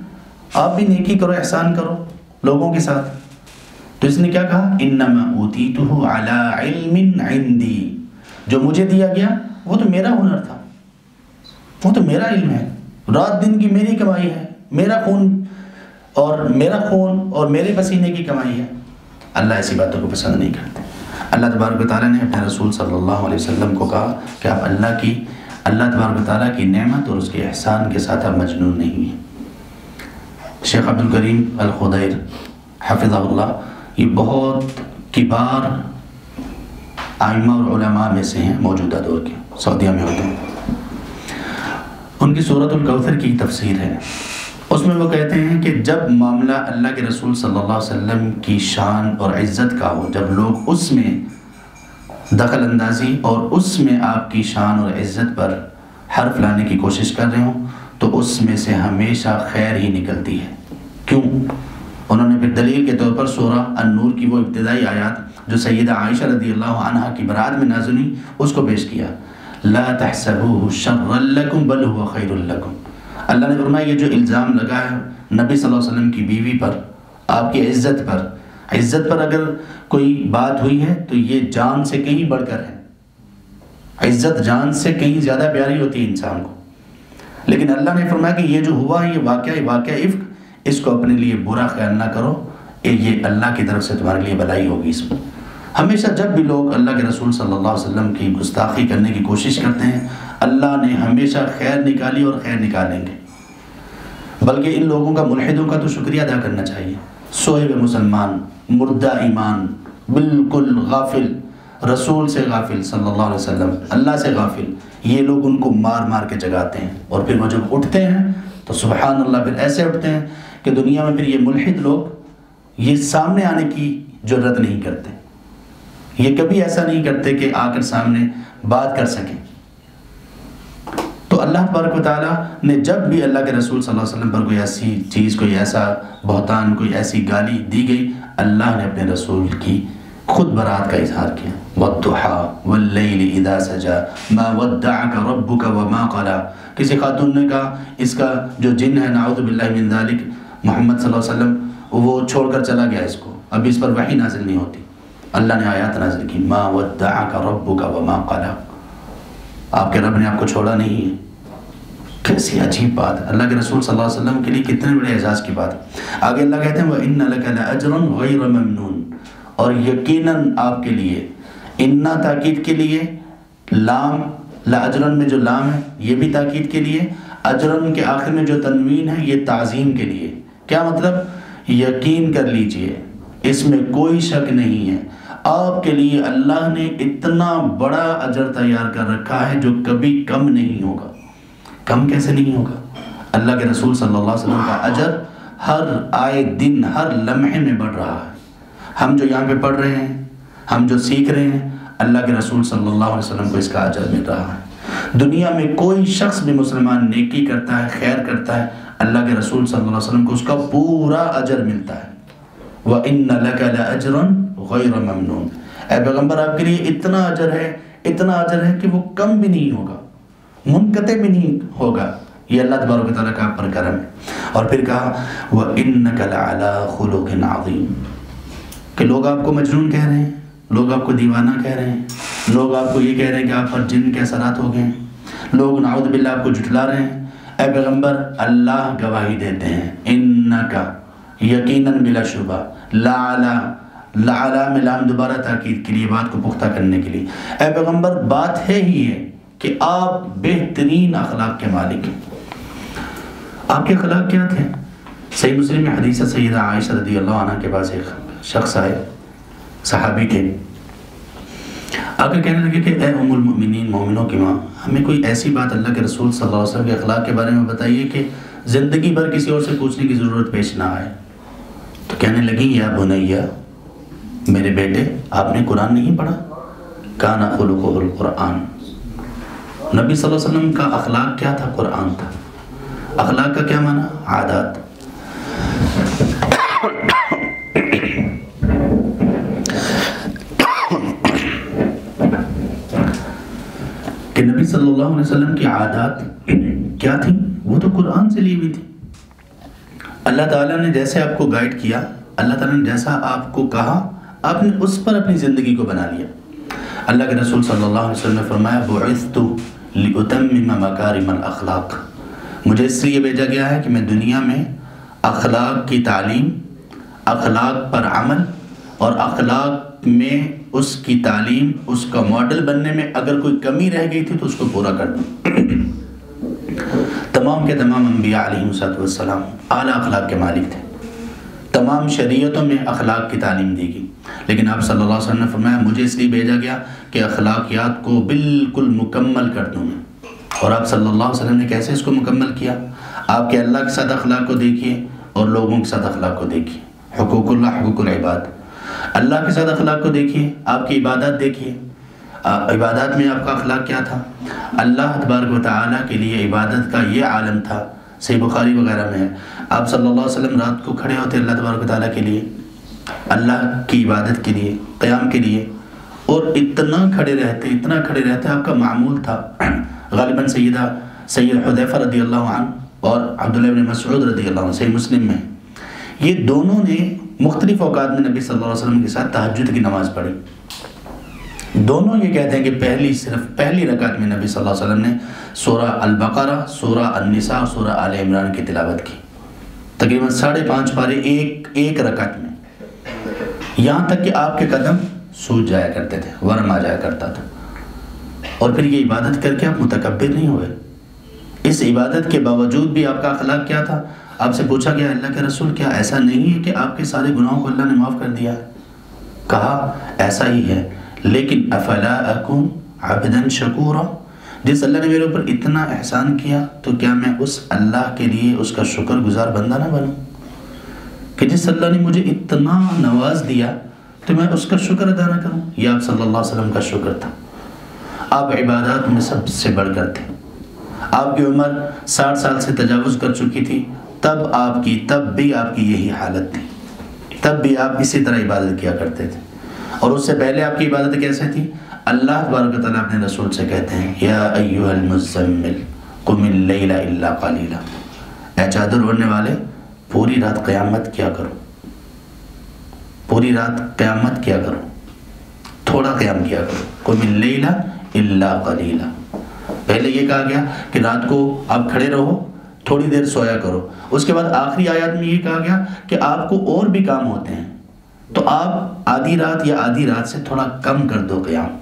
آپ بھی نیکی کرو، احسان کرو لوگوں کے ساتھ۔ تو اس نے کیا کہا؟ انما اوتیتہ علی علم عندی۔ جو مجھے دیا گیا، وہ تو میرا ہنر تھا۔ وہ تو میرا علم ہے۔ رات دن کی میری کمائی ہے۔ میرا خون اور میرا خون اور میرے پسینے کی کمائی ہے۔ اللہ ایسی باتوں کو پسند نہیں کرتے۔ اللہ تبارک و تعالیٰ نے اپنے رسول صلی اللہ علیہ وسلم کو کہا کہ آپ اللہ کی اللہ تبارک و تعالیٰ کی نعمت اور اس کے احسان کے ساتھ آپ مجنون نہیں ہوئی شیخ عبد الکریم الخدیر حفظ اللہ یہ بہت کبار آئمہ اور علماء میں سے ہیں، موجودہ دور کے، سعودیہ میں ہوتے ہیں۔ ان کی صورت الکوثر کی تفسیر ہے۔ اس میں وہ کہتے ہیں کہ جب معاملہ اللہ کے رسول صلی اللہ علیہ وسلم کی شان اور عزت کا ہو، جب لوگ اس میں دخل اندازی اور اس میں آپ کی شان اور عزت پر حرف لانے کی کوشش کر رہے ہوں، تو اس میں سے ہمیشہ خیر ہی نکلتی ہے۔ کیوں؟ انہوں نے پھر دلیل کے طور پر سورہ النور کی وہ ابتدائی آیات جو سیدہ عائشہ رضی اللہ عنہ کی برات میں نازنی اس کو پیش کیا۔ لا تحسبوه شر لکم بل هو خیر لکم۔ اللہ نے فرمایا یہ جو الزام لگا ہے نبی صلی اللہ علیہ وسلم کی بیوی پر، آپ کی عزت پر عزت پر اگر کوئی بات ہوئی ہے تو یہ جان سے کہیں بڑھ کر ہے۔ عزت جان سے کہیں زیادہ پیاری ہوتی ہے انسان کو۔ لیکن اللہ نے فرمایا کہ یہ جو ہوا ہے، یہ واقعہ یہ واقعہ عفق، اس کو اپنے لیے برا خیال نہ کرو۔ یہ اللہ کی طرف سے تمہارے لیے بلائی ہوگی اس میں۔ ہمیشہ جب بھی لوگ اللہ کے رسول صلی اللہ علیہ وسلم کی گستاخی کرنے کی کوشش کرتے ہیں، اللہ نے ہمیشہ خیر نکالی اور خیر نکالیں گے۔ بلکہ ان لوگوں کا ملحدوں کا تو شکریہ ادا کرنا چاہیے۔ سوئے مسلمان، مردہ ایمان، بالکل غافل، رسول سے غافل صلی اللہ علیہ وسلم، اللہ سے غافل، یہ لوگ ان کو مار مار کے جگاتے ہیں۔ اور پھر وہ جب اٹھتے ہیں تو سبحان اللہ، پھر ایسے اٹھتے ہیں کہ دنیا میں پھر یہ ملحد لوگ یہ سامنے آنے کی جرت نہیں کرتے۔ یہ کبھی ایسا نہیں کرتے کہ آ کر سامنے بات کر سکیں۔ تو اللہ تبارک و تعالیٰ نے جب بھی اللہ کے رسول صلی اللہ علیہ وسلم پر کوئی ایسی چیز، کوئی ایسا بہتان، کوئی ایسی گالی دی گئی، اللہ نے اپنے رسول کی خود برات کا اظہار کیا۔ وَالضُّحَا وَاللَّيْلِ اِذَا سَجَا مَا وَدَّعَكَ رَبُّكَ وَمَا قَلَا کسی خاتون نے کہا، اس کا جو جن ہے، نعوذ باللہ من ذالک، محمد صلی اللہ علیہ وسلم، وہ چھوڑ کر چلا گیا اس کو۔ اب اس پر وحی نازل نہیں ہوتی۔ اللہ نے آیات نازل کی۔ ما ودعک ربک وما قلا آپ کے رب نے آپ کو چھوڑا نہیں ہے۔ کیسی عجیب بات اللہ کے رسول صلی اللہ علیہ وسلم کے لیے کتنے بڑے اعزاز کی بات آگے اللہ کہتے ہیں، وَإِنَّ لَكَ لَأَجْرًا غَيْرَ مَمْنُونَ۔ اور یقیناً آپ کے لیے، انا تاکید کے لیے، لام لاجرن میں جو لام ہے، یہ بھی تاکید کے لیے۔ اجرن کے آخر میں جو تنوین ہے، یہ تعظیم کے لیے۔ کیا مطلب؟ یقین کر لیجیے، اس میں کوئی شک نہیں ہے۔ آپ کے لیے اللہ نے اتنا بڑا اجر تیار کر رکھا ہے جو کبھی کم نہیں ہوگا۔ کم کیسے نہیں ہوگا؟ اللہ کے رسول صلی اللہ علیہ وسلم کا اجر ہر آئے دن، ہر لمحے میں بڑھ رہا ہے۔ ہم جو یہاں پہ پڑھ رہے ہیں، ہم جو سیکھ رہے ہیں، اللہ کے رسول صلی اللہ علیہ وسلم کو اس کا اجر مل رہا ہے۔ دنیا میں کوئی شخص بھی مسلمان نیکی کرتا ہے، خیر کرتا ہے، اللہ کے رسول صلی اللہ علیہ وسلم کو اس کا پورا اجر ملتا ہے۔ وَإِنَّ لَكَ لَأَجْرًا غَيْرَ مَمْنُونَ۔ اے پیغمبر، آپ کے لیے اتنا اجر ہے، اتنا اجر ہے کہ وہ کم بھی نہیں ہوگا۔ منقطع بھی نہیں ہوگا۔ یہ اللہ تبارک تعالیٰ کا پر کرم ہے۔ اور پھر کہا، وَإِنَّكَ لَعَلَىٰ خُلُقٍ عَظِيمٍ۔ کہ لوگ آپ کو مجنون کہہ رہے ہیں، لوگ آپ کو دیوانہ کہہ رہے ہیں، لوگ آپ کو یہ کہہ رہے ہیں کہ آپ پر جن کے اثرات ہو گئے ہیں۔ لوگ نعوذ باللہ آپ کو جھٹلا رہے ہیں۔ اے پیغمبر، اللہ گواہی دیتے ہیں۔ انکا یقیناً بلا شبہ۔ لعلا لعلا میں لام دوبارہ تاکید کے لیے، بات کو پختہ کرنے کے لیے۔ اے پیغمبر، بات ہے ہی ہے کہ آپ بہترین اخلاق کے مالک ہیں۔ آپ کے اخلاق کیا تھے؟ صحیح مسلم میں حدیث سیدہ عائشہ رضی اللہ عنہ کے پاس ایک شخص آئے، صحابی کے۔ آ کر کہنے لگے کہ اے ام المؤمنین، مومنوں کی ماں، ہمیں کوئی ایسی بات اللہ کے رسول صلی اللہ علیہ وسلم کے اخلاق کے بارے میں بتائیے کہ زندگی بھر کسی اور سے پوچھنے کی ضرورت پیش نہ آئے۔ تو کہنے لگی، یا بنیا، میرے بیٹے، آپ نے قرآن نہیں پڑھا؟ کانا خلق القرآن۔ نبی صلی اللہ علیہ وسلم کا اخلاق کیا تھا؟ قرآن تھا۔ اخلاق کا کیا معنی؟ عادات۔ کہ نبی صلی اللہ علیہ وسلم کی عادات کیا تھی وہ تو قرآن سے لی ہوئی تھی۔ اللہ تعالیٰ نے جیسے آپ کو گائیڈ کیا، اللہ تعالیٰ نے جیسا آپ کو کہا، آپ نے اس پر اپنی زندگی کو بنا لیا۔ اللہ کے رسول صلی اللہ علیہ وسلم نے فرمایا، بعثت لأتمم مکارم الاخلاق مجھے اس لیے بھیجا گیا ہے کہ میں دنیا میں اخلاق کی تعلیم، اخلاق پر عمل اور اخلاق میں اس کی تعلیم، اس کا ماڈل بننے میں اگر کوئی کمی رہ گئی تھی تو اس کو پورا کر دوں۔ تمام کے تمام انبیاء علیہ السلام اعلیٰ اخلاق کے مالک تھے۔ تمام شریعتوں میں اخلاق کی تعلیم دی گئی۔ لیکن آپ صلی اللہ علیہ وسلم نے فرمایا، مجھے اس لیے بھیجا گیا کہ اخلاقیات کو بالکل مکمل کر دوں میں۔ اور آپ صلی اللہ علیہ وسلم نے کیسے اس کو مکمل کیا؟ آپ کے اللہ کے ساتھ اخلاق کو دیکھیے اور لوگوں کے ساتھ اخلاق کو دیکھیے۔ حقوق اللہ، حقوق العباد۔ اللہ کے ساتھ اخلاق کو دیکھیے، آپ کی عبادت دیکھیے۔ عبادات میں آپ کا اخلاق کیا تھا؟ اللہ تبارک و تعالیٰ کے لیے عبادت کا یہ عالم تھا۔ صحیح بخاری وغیرہ میں ہے۔ آپ صلی اللہ علیہ وسلم رات کو کھڑے ہوتے اللہ تبارک تعالیٰ کے لیے، اللہ کی عبادت کے لیے، قیام کے لیے، اور اتنا کھڑے رہتے، اتنا کھڑے رہتے، آپ کا معمول تھا۔ غالباً سیدہ سید حدیفہ رضی اللہ عنہ اور عبداللہ بن مسعود رضی اللہ عنہ، صحیح مسلم میں۔ یہ دونوں نے مختلف اوقات میں نبی صلی اللہ علیہ وسلم کے ساتھ تحجد کی نماز پڑھی۔ دونوں یہ کہتے ہیں کہ پہلی صرف پہلی رکعت میں نبی صلی اللہ علیہ وسلم نے سورہ البقرہ، سورہ النساء اور سورہ آل عمران کی تلاوت کی۔ تقریباً ساڑھے پانچ پارے ایک ایک رکعت میں۔ یہاں تک کہ آپ کے قدم سوج جایا کرتے تھے، ورم آ جایا کرتا تھا۔ اور پھر یہ عبادت کر کے آپ متکبر نہیں ہوئے۔ اس عبادت کے باوجود بھی آپ کا اخلاق کیا تھا؟ آپ سے پوچھا گیا، اللہ کے رسول، کیا ایسا نہیں ہے کہ آپ کے سارے گناہوں کو اللہ نے معاف کر دیا؟ ہے کہا، ایسا ہی ہے۔ لیکن افلا اکون عبدا شکورا؟ جس اللہ نے میرے اوپر اتنا احسان کیا تو کیا میں اس اللہ کے لیے اس کا شکر گزار بندہ نہ بنوں؟ کہ جس اللہ نے مجھے اتنا نواز دیا تو میں اس کا شکر ادا نہ کروں۔ یہ آپ صلی اللہ علیہ وسلم کا شکر تھا۔ آپ عبادات میں سب سے بڑھ کر تھے۔ آپ کی عمر ساٹھ سال سے تجاوز کر چکی تھی۔ تب آپ کی، تب بھی آپ کی یہی حالت تھی۔ تب بھی آپ اسی طرح عبادت کیا کرتے تھے۔ اور اس سے پہلے آپ کی عبادت کیسے تھی؟ اللہ تبارک تعالیٰ اپنے رسول سے کہتے ہیں، یا ایوہ المزمل، قم اللیل الا قلیلا۔ اے چادر اڑنے والے، پوری رات قیامت کیا کرو۔ پوری رات قیامت کیا کرو۔ تھوڑا قیام کیا کرو۔ قم اللیل الا قلیلا۔ پہلے یہ کہا گیا کہ رات کو آپ کھڑے رہو، تھوڑی دیر سویا کرو۔ اس کے بعد آخری آیات میں یہ کہا گیا کہ آپ کو اور بھی کام ہوتے ہیں۔ تو آپ آدھی رات یا آدھی رات سے تھوڑا کم کر دو قیام۔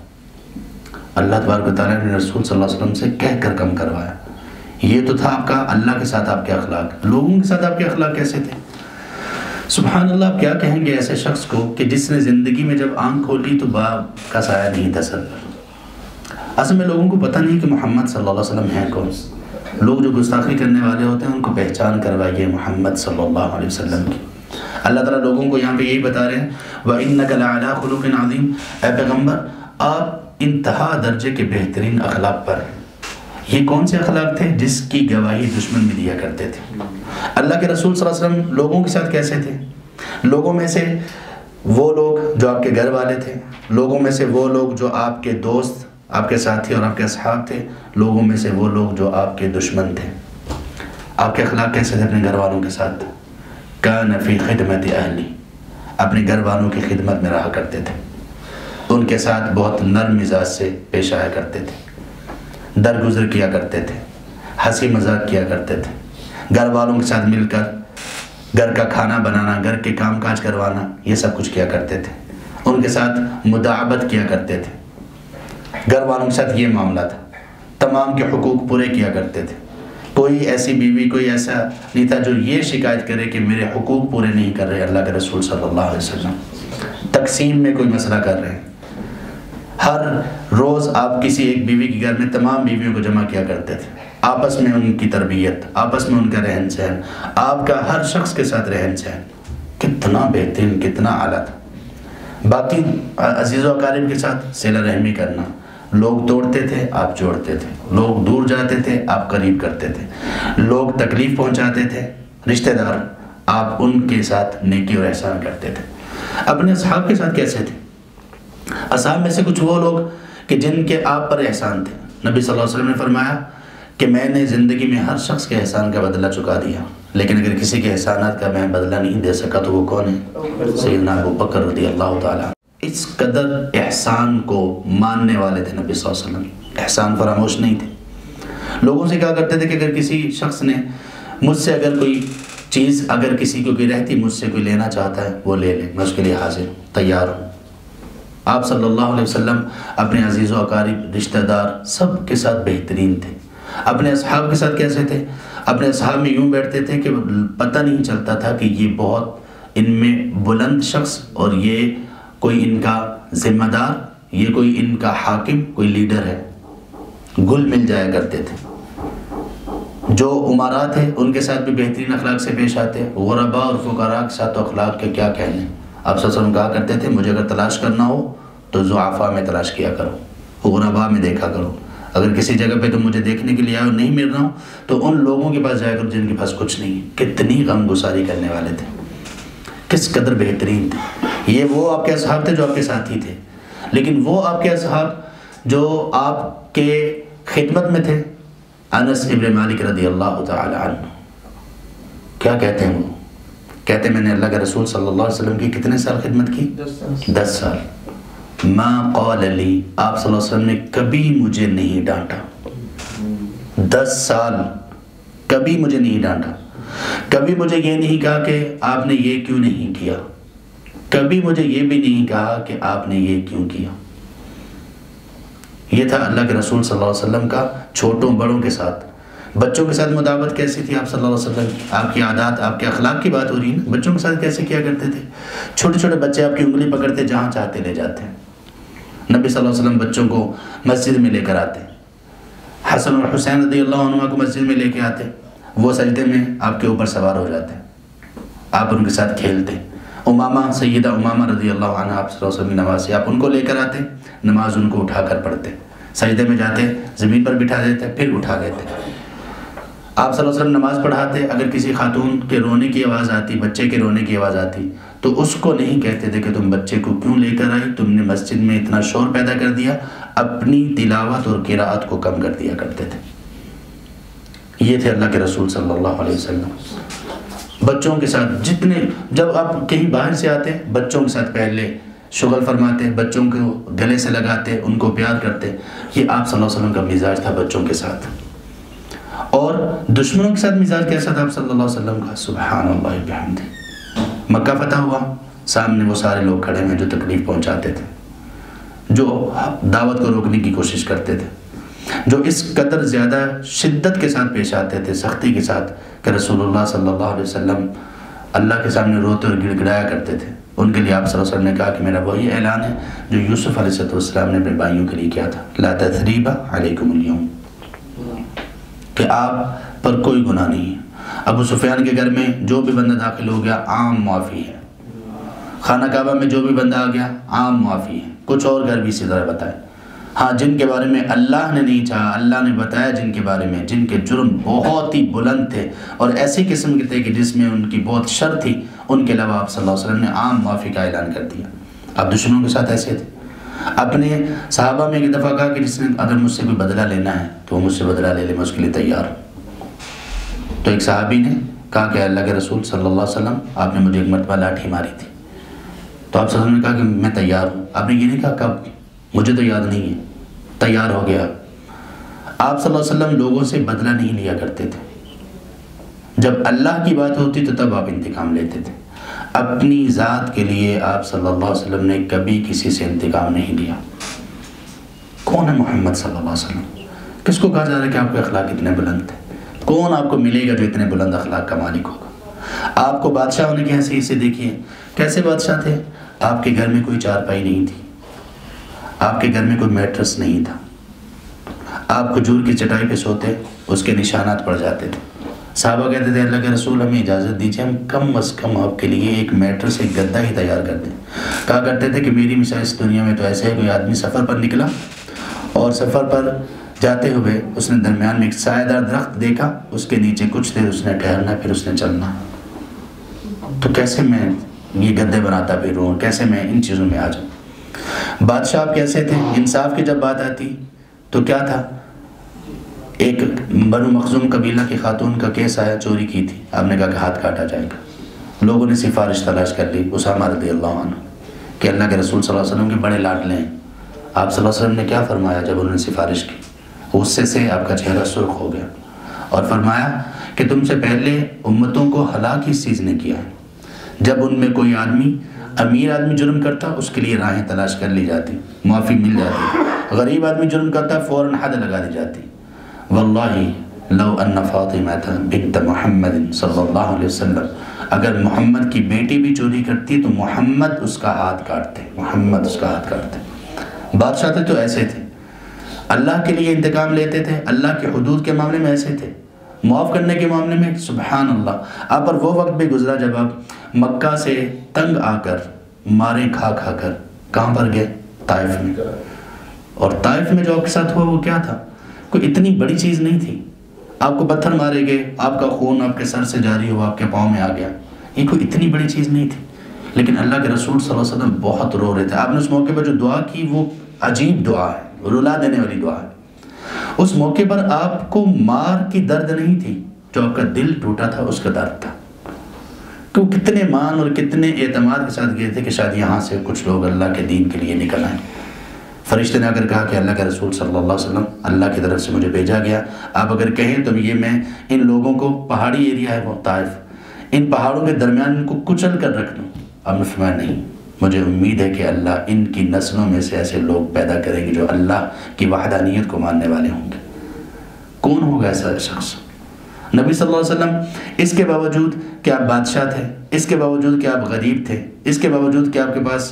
اللہ تبارک و تعالیٰ نے رسول صلی اللہ علیہ وسلم سے کہہ کر کم کروایا۔ یہ تو تھا آپ کا اللہ کے ساتھ آپ کے اخلاق۔ لوگوں کے ساتھ آپ کے اخلاق کیسے تھے؟ سبحان اللہ آپ کیا کہیں گے ایسے شخص کو کہ جس نے زندگی میں جب آنکھ کھولی تو باپ کا سایہ نہیں تھا سر؟ اصل میں لوگوں کو پتہ نہیں کہ محمد صلی اللہ علیہ وسلم ہیں کون۔ لوگ جو گستاخی کرنے والے ہوتے ہیں، ان کو پہچان کروائیے محمد صلی اللہ علیہ وسلم کی۔ اللہ تعالیٰ لوگوں کو یہاں پہ یہی بتا رہے ہیں، وَإِنَّكَ لَعَلَىٰ خُلُقٍ عَظِيمٍ۔ اے پیغمبر، آپ انتہا درجے کے بہترین اخلاق پر۔ یہ کون سے اخلاق تھے جس کی گواہی دشمن بھی دیا کرتے تھے؟ اللہ کے رسول صلی اللہ علیہ وسلم لوگوں کے ساتھ کیسے تھے؟ لوگوں میں سے وہ لوگ جو آپ کے گھر والے تھے، لوگوں میں سے وہ لوگ جو آپ کے دوست، آپ کے ساتھی اور آپ کے اصحاب تھے، لوگوں میں سے وہ لوگ جو آپ کے دشمن تھے۔ آپ کے اخلاق کیسے تھے اپنے گھر والوں کے ساتھ؟ کا نفی خدمت اہلی، اپنے گھر والوں کی خدمت میں رہا کرتے تھے۔ ان کے ساتھ بہت نرم مزاج سے پیش آیا کرتے تھے۔ درگزر کیا کرتے تھے۔ ہنسی مذاق کیا کرتے تھے۔ گھر والوں کے ساتھ مل کر، گھر کا کھانا بنانا، گھر کے کام کاج کروانا، یہ سب کچھ کیا کرتے تھے۔ ان کے ساتھ مدعبت کیا کرتے تھے۔ گھر والوں کے ساتھ یہ معاملہ تھا۔ تمام کے حقوق پورے کیا کرتے تھے۔ کوئی ایسی بیوی، کوئی ایسا نہیں تھا جو یہ شکایت کرے کہ میرے حقوق پورے نہیں کر رہے، اللہ کے رسول صلی اللہ علیہ وسلم۔ تقسیم میں کوئی مسئلہ کر رہے۔ ہیں ہر روز آپ کسی ایک بیوی کے گھر میں تمام بیویوں کو جمع کیا کرتے تھے۔ آپس میں ان کی تربیت، آپس میں ان کا رہن سہن، آپ کا ہر شخص کے ساتھ رہن سہن۔ کتنا بہترین، کتنا اعلیٰ تھا۔ باقی عزیز و اقارب کے ساتھ سیلا رحمی کرنا۔ لوگ توڑتے تھے، آپ جوڑتے تھے۔ لوگ دور جاتے تھے، آپ قریب کرتے تھے۔ لوگ تکلیف پہنچاتے تھے۔ رشتہ دار، آپ ان کے ساتھ نیکی اور احسان کرتے تھے۔ اپنے اصحاب کے ساتھ کیسے تھے؟ اصحاب میں سے کچھ وہ لوگ کہ جن کے آپ پر احسان تھے۔ نبی صلی اللہ علیہ وسلم نے فرمایا کہ میں نے زندگی میں ہر شخص کے احسان کا بدلہ چکا دیا، لیکن اگر کسی کے احسانات کا میں بدلہ نہیں دے سکا تو وہ کون ہے؟ سیدنا ابو بکر رضی اللہ تعالیٰ اس قدر احسان کو ماننے والے تھے نبی صلی اللہ علیہ وسلم۔ احسان فراموش نہیں تھے۔ لوگوں سے کہا کرتے تھے کہ اگر کسی شخص نے مجھ سے اگر کوئی چیز، اگر کسی کو کوئی رہتی مجھ سے کوئی لینا چاہتا ہے، وہ لے لے، میں اس کے لیے حاضر ہوں، تیار ہوں۔ آپ صلی اللہ علیہ وسلم اپنے عزیز و اقارب، رشتہ دار سب کے ساتھ بہترین تھے۔ اپنے اصحاب کے ساتھ کیسے تھے؟ اپنے اصحاب میں یوں بیٹھتے تھے کہ پتہ نہیں چلتا تھا کہ یہ بہت ان میں بلند شخص اور یہ کوئی ان کا ذمہ دار، یہ کوئی ان کا حاکم، کوئی لیڈر ہے۔ گل مل جایا کرتے تھے۔ جو عمارات ہیں ان کے ساتھ بھی بہترین اخلاق سے پیش آتے۔ غربا اور فقراء کے ساتھ اخلاق کے کیا کہنے۔ آپ وسلم کہا کرتے تھے، مجھے اگر تلاش کرنا ہو تو زعفا میں تلاش کیا کرو غربا میں دیکھا کرو۔ اگر کسی جگہ پہ تو مجھے دیکھنے کے لیے آئے اور نہیں مل رہا ہوں تو ان لوگوں کے پاس جایا کرو جن کے پاس کچھ نہیں۔ کتنی غم گساری کرنے والے تھے۔ کس قدر بہترین تھے۔ یہ وہ آپ کے اصحاب تھے جو آپ کے ساتھی تھے۔ لیکن وہ آپ کے اصحاب جو آپ کے خدمت میں تھے۔ انس ابن مالک رضی اللہ تعالی عنہ۔ کیا کہتے ہیں وہ؟ کہتے ہیں میں نے اللہ کے رسول صلی اللہ علیہ وسلم کی کتنے سال خدمت کی؟ دس سال۔ ما قال لی آپ صلی اللہ علیہ وسلم نے کبھی مجھے نہیں ڈانٹا۔ دس سال کبھی مجھے نہیں ڈانٹا۔ کبھی مجھے یہ نہیں کہا کہ آپ نے یہ کیوں نہیں کیا۔ کبھی مجھے یہ بھی نہیں کہا کہ آپ نے یہ کیوں کیا۔ یہ تھا اللہ کے رسول صلی اللہ علیہ وسلم کا چھوٹوں بڑوں کے ساتھ۔ بچوں کے ساتھ مداوت کیسی تھی آپ صلی اللہ علیہ وسلم؟ کی آپ کی عادات، آپ کے اخلاق کی بات ہو رہی ہے نا؟ بچوں کے ساتھ کیسے کیا کرتے تھے؟ چھوٹے چھوٹے بچے آپ کی انگلی پکڑتے جہاں چاہتے لے جاتے ہیں۔ نبی صلی اللہ علیہ وسلم بچوں کو مسجد میں لے کر آتے۔ حسن اور حسین رضی اللہ عنہ کو مسجد میں لے کے آتے۔ وہ سجدے میں آپ کے اوپر سوار ہو جاتے۔ آپ ان کے ساتھ کھیلتے۔ امامہ، سیدہ امامہ رضی اللہ عنہ، آپ صلی اللہ علیہ وسلم کی نماز سے آپ ان کو لے کر آتے۔ نماز ان کو اٹھا کر پڑھتے۔ سجدے میں جاتے، زمین پر بٹھا دیتے، پھر اٹھا دیتے آپ صلی اللہ علیہ وسلم نماز پڑھاتے، اگر کسی خاتون کے رونے کی آواز آتی، بچے کے رونے کی آواز آتی، تو اس کو نہیں کہتے تھے کہ تم بچے کو کیوں لے کر آئی تم نے مسجد میں اتنا شور پیدا کر دیا، اپنی تلاوت اور قراءت کو کم کر دیا کرتے تھے۔ یہ تھے اللہ کے رسول صلی اللہ علیہ وسلم۔ بچوں کے ساتھ جتنے، جب آپ کہیں باہر سے آتے، بچوں کے ساتھ پہلے شغل فرماتے، بچوں کو گلے سے لگاتے، ان کو پیار کرتے، یہ آپ صلی اللہ علیہ وسلم کا مزاج تھا بچوں کے ساتھ۔ اور دشمنوں کے ساتھ مزاج کیسا تھا آپ صلی اللہ علیہ وسلم کا؟ سبحان اللہ بحمدہ مکہ فتح ہوا، سامنے وہ سارے لوگ کھڑے ہیں جو تکلیف پہنچاتے تھے، جو دعوت کو روکنے کی کوشش کرتے تھے، جو اس قدر زیادہ شدت کے ساتھ پیش آتے تھے، سختی کے ساتھ کہ رسول اللہ صلی اللہ علیہ وسلم اللہ کے سامنے روتے اور گڑ گڑایا کرتے تھے۔ ان کے لیے آپ صلی اللہ علیہ وسلم نے کہا کہ میرا وہی اعلان ہے جو یوسف علیہ السلام نے اپنے بھائیوں کے لیے کیا تھا۔ لا تثریب علیکم اليوم۔ کہ آپ پر کوئی گناہ نہیں ہے۔ ابو سفیان کے گھر میں جو بھی بندہ داخل ہو گیا، عام معافی ہے۔ خانہ کعبہ میں جو بھی بندہ آ گیا، عام معافی ہے۔ کچھ اور گھر بھی اسی طرح بتائے۔ ہاں جن کے بارے میں اللہ نے نہیں چاہا، اللہ نے بتایا جن کے بارے میں، جن کے جرم بہت ہی بلند تھے۔ اور ایسی قسم کے تھے کہ جس میں ان کی بہت شر تھی۔ ان کے علاوہ آپ صلی اللہ علیہ وسلم نے عام معافی کا اعلان کر دیا۔ آپ دشمنوں کے ساتھ ایسے تھے۔ اپنے صحابہ میں ایک دفعہ کہا کہ جس نے اگر مجھ سے کوئی بدلہ لینا ہے تو وہ مجھ سے بدلہ لے لے، میں اس کے لیے تیار ہوں۔ تو ایک صحابی نے کہا کہ اللہ کے رسول صلی اللہ علیہ وسلم، آپ نے مجھے ایک مرتبہ لاٹھی ماری تھی۔ تو آپ صلی اللہ علیہ وسلم نے کہا کہ میں تیار ہوں۔ آپ نے یہ نہیں کہا کب؟ مجھے تو یاد نہیں ہے۔ تیار ہو گیا۔ آپ صلی اللہ علیہ وسلم لوگوں سے بدلہ نہیں لیا کرتے تھے۔ جب اللہ کی بات ہوتی تو تب آپ انتقام لیتے تھے۔ اپنی ذات کے لیے آپ صلی اللہ علیہ وسلم نے کبھی کسی سے انتقام نہیں لیا۔ کون ہے محمد صلی اللہ علیہ وسلم؟ کس کو کہا جا رہا ہے کہ آپ کے اخلاق اتنے بلند تھے کون آپ کو ملے گا جو اتنے بلند اخلاق کا مالک ہوگا؟ آپ کو بادشاہ ہونے کی حیثیت سے دیکھیے۔ کیسے بادشاہ تھے؟ آپ کے گھر میں کوئی چارپائی نہیں تھی۔ آپ کے گھر میں کوئی میٹرس نہیں تھا۔ آپ کھجور کی چٹائی پہ سوتے، اس کے نشانات پڑ جاتے تھے۔ صحابہ کہتے تھے، اللہ کے رسول ہمیں اجازت دیجیے ہم کم از کم آپ کے لیے ایک میٹرس ایک گدہ ہی تیار کر دیں۔ کہا کرتے تھے کہ میری مثال اس دنیا میں تو ایسے ہے، کوئی آدمی سفر پر نکلا اور سفر پر جاتے ہوئے اس نے درمیان میں ایک سائے دار درخت دیکھا، اس کے نیچے کچھ دیر اس نے ٹھہرنا، پھر اس نے چلنا۔ تو کیسے میں یہ گدے بناتا پھر رہوں کیسے میں ان چیزوں میں آ جاؤں؟ بادشاہ آپ کیسے تھے؟ انصاف کی جب بات آتی تو کیا تھا؟ ایک بنو مخزوم قبیلہ کی خاتون کا کیس آیا، چوری کی تھی۔ آپ نے کہا کہ ہاتھ کاٹا جائے گا۔ لوگوں نے سفارش تلاش کر لی، اسامہ رضی اللہ عنہ، کہ اللہ کے رسول صلی اللہ علیہ وسلم کے بڑے لاڈلے ہیں آپ صلی اللہ علیہ وسلم نے کیا فرمایا جب انہوں نے سفارش کی؟ غصے سے آپ کا چہرہ سرخ ہو گیا اور فرمایا کہ تم سے پہلے امتوں کو ہلاک اس چیز نے کیا۔ ہے جب ان میں کوئی آدمی، امیر آدمی جرم کرتا، اس کے لیے راہیں تلاش کر لی جاتی، معافی مل جاتی۔ غریب آدمی جرم کرتا، فوراً حد لگا دی جاتی۔ واللہ لو ان فاطمہ بنت محمد صلی اللہ علیہ وسلم، اگر محمد کی بیٹی بھی چوری کرتی تو محمد اس کا ہاتھ کاٹتے، محمد اس کا ہاتھ کاٹتے۔ بادشاہ تھے تو ایسے تھے۔ اللہ کے لیے انتقام لیتے تھے، اللہ کے حدود کے معاملے میں ایسے تھے۔ معاف کرنے کے معاملے میں سبحان اللہ آپ پر وہ وقت بھی گزرا جب آپ مکہ سے تنگ آ کر مارے کھا کھا کر کہاں پر گئے؟ طائف میں۔ اور طائف میں جو آپ کے ساتھ ہوا، وہ کیا تھا؟ کوئی اتنی بڑی چیز نہیں تھی۔ آپ کو پتھر مارے گئے، آپ کا خون آپ کے سر سے جاری ہوا آپ کے پاؤں میں آ گیا۔ یہ کوئی اتنی بڑی چیز نہیں تھی۔ لیکن اللہ کے رسول صلی اللہ علیہ وسلم بہت رو رہے تھے۔ آپ نے اس موقع پر جو دعا کی، وہ عجیب دعا ہے رلا دینے والی دعا ہے۔ اس موقع پر آپ کو مار کی درد نہیں تھی جو آپ کا دل ٹوٹا تھا، اس کا درد تھا۔ کہ وہ کتنے مان اور کتنے اعتماد کے ساتھ گئے تھے کہ شاید یہاں سے کچھ لوگ اللہ کے دین کے لیے نکل آئیں۔ فرشتے نے اگر کہا کہ اللہ کے رسول صلی اللہ علیہ وسلم اللہ کی طرف سے مجھے بھیجا گیا، آپ اگر کہیں تو یہ میں ان لوگوں کو پہاڑی ایریا ہے وہ طائف، ان پہاڑوں کے درمیان ان کو کچل کر رکھ دوں۔ اب نے فرمایا نہیں، مجھے امید ہے کہ اللہ ان کی نسلوں میں سے ایسے لوگ پیدا کریں گے جو اللہ کی وحدانیت کو ماننے والے ہوں گے۔ کون ہوگا ایسا شخص؟ نبی صلی اللہ علیہ وسلم، اس کے باوجود کہ آپ بادشاہ تھے، اس کے باوجود کہ آپ غریب تھے، اس کے باوجود کہ آپ کے پاس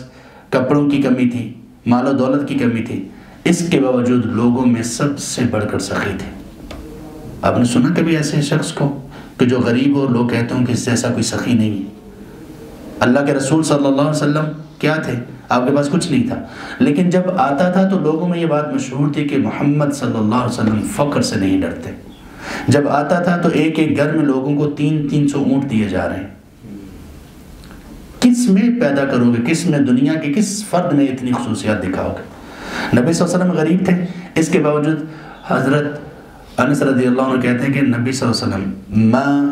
کپڑوں کی کمی تھی مال و دولت کی کمی تھی۔ اس کے باوجود لوگوں میں سب سے بڑھ کر سخی تھے آپ نے سنا کبھی ایسے شخص کو کہ جو غریب ہو لوگ کہتے ہوں کہ اس سے ایسا کوئی سخی نہیں اللہ کے رسول صلی اللہ علیہ وسلم کیا تھے؟ آپ کے پاس کچھ نہیں تھا۔ لیکن جب آتا تھا تو لوگوں میں یہ بات مشہور تھی کہ محمد صلی اللہ علیہ وسلم فقر سے نہیں ڈرتے۔ جب آتا تھا تو ایک ایک گھر میں لوگوں کو تین تین سو اونٹ دیے جا رہے۔ ہیں کس میں پیدا کرو گے؟ کس میں دنیا کے کس فرد میں اتنی خصوصیات دکھاؤ گے؟ نبی صلی اللہ علیہ وسلم غریب تھے۔ اس کے باوجود حضرت انس رضی اللہ عنہ کہتے ہیں کہ نبی صلی اللہ علیہ وسلم، ما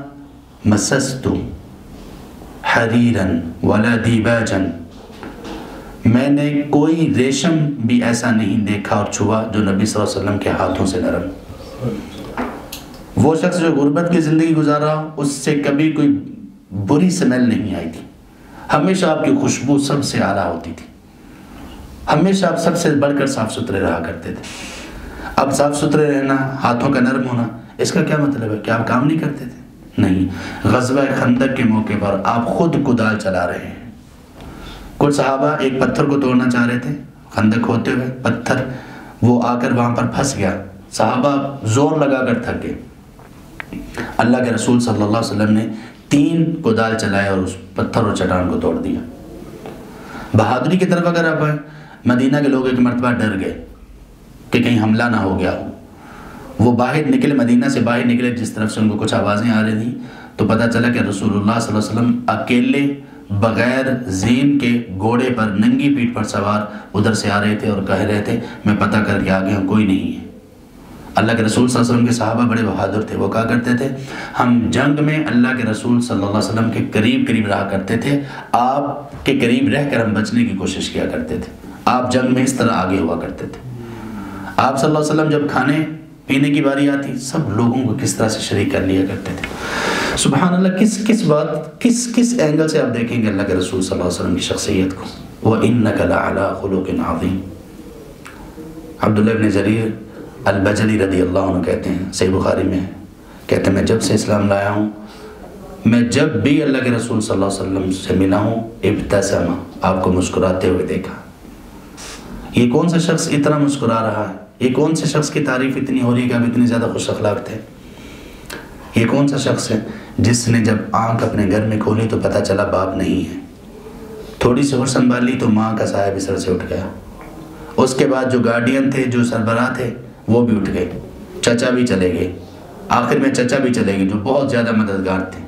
مسستو حریرن ولا دیباجن میں نے کوئی ریشم بھی ایسا نہیں دیکھا اور چھوا جو نبی صلی اللہ علیہ وسلم کے ہاتھوں سے نرم۔ وہ شخص جو غربت کی زندگی گزارا، اس سے کبھی کوئی بری سمیل نہیں آئی تھی۔ ہمیشہ آپ کی خوشبو سب سے اعلیٰ ہوتی تھی۔ ہمیشہ آپ سب سے بڑھ کر صاف ستھرے رہا کرتے تھے۔ اب صاف ستھرے رہنا، ہاتھوں کا نرم ہونا، اس کا کیا مطلب ہے کہ آپ کام نہیں کرتے تھے؟ نہیں، غزوہ خندق کے موقع پر آپ خود کدال چلا رہے ہیں۔ کچھ صحابہ ایک پتھر کو توڑنا چاہ رہے تھے۔ خندق ہوتے ہوئے پتھر وہ آ کر وہاں پر پھنس گیا۔ صحابہ زور لگا کر تھک گئے۔ اللہ کے رسول صلی اللہ علیہ وسلم نے تین کدال چلائے اور اس پتھر اور چٹان کو توڑ دیا۔ بہادری کی طرف اگر آپ آئیں، مدینہ کے لوگ ایک مرتبہ ڈر گئے کہ کہیں حملہ نہ ہو گیا ہو۔ وہ باہر نکلے، مدینہ سے باہر نکلے، جس طرف سے ان کو کچھ آوازیں آ رہی تھیں، تو پتہ چلا کہ رسول اللہ صلی اللہ علیہ وسلم اکیلے بغیر زین کے گھوڑے پر ننگی پیٹ پر سوار ادھر سے آ رہے تھے اور کہہ رہے تھے، میں پتہ کر کے آگے ہوں، کوئی نہیں ہے۔ اللہ کے رسول صلی اللہ علیہ وسلم کے صحابہ بڑے بہادر تھے۔ وہ کہا کرتے تھے؟ ہم جنگ میں اللہ کے رسول صلی اللہ علیہ وسلم کے قریب قریب رہا کرتے تھے۔ آپ کے قریب رہ کر ہم بچنے کی کوشش کیا کرتے تھے۔ آپ جنگ میں اس طرح آگے ہوا کرتے تھے۔ آپ صلی اللہ علیہ وسلم جب کھانے پینے کی باری آتی، سب لوگوں کو کس طرح سے شریک کر لیا کرتے تھے۔ سبحان اللہ، کس کس بات، کس کس اینگل سے آپ دیکھیں گے اللہ کے رسول صلی اللہ علیہ وسلم کی شخصیت کو؟ وہ ان نقل خلوق عبداللہ ابن ذریر البجلی رضی اللہ عنہ کہتے ہیں، صحیح بخاری میں کہتے ہیں، میں جب سے اسلام لایا ہوں، میں جب بھی اللہ کے رسول صلی اللہ علیہ وسلم سے ملا ہوں ابتسامہ آپ کو مسکراتے ہوئے دیکھا۔ یہ کون سا شخص اتنا مسکرا رہا ہے؟ یہ کون سے شخص کی تعریف اتنی ہو رہی ہے کہ آپ اتنی زیادہ خوش اخلاق تھے؟ یہ کون سا شخص ہے جس نے جب آنکھ اپنے گھر میں کھولی تو پتہ چلا باپ نہیں ہے؟ تھوڑی سی اور سنبھالی تو ماں کا سایہ بسر سے اٹھ گیا۔ اس کے بعد جو گارڈین تھے، جو سربراہ تھے وہ بھی اٹھ گئے۔ چچا بھی چلے گئے۔ آخر میں چچا بھی چلے گئے جو بہت زیادہ مددگار تھے۔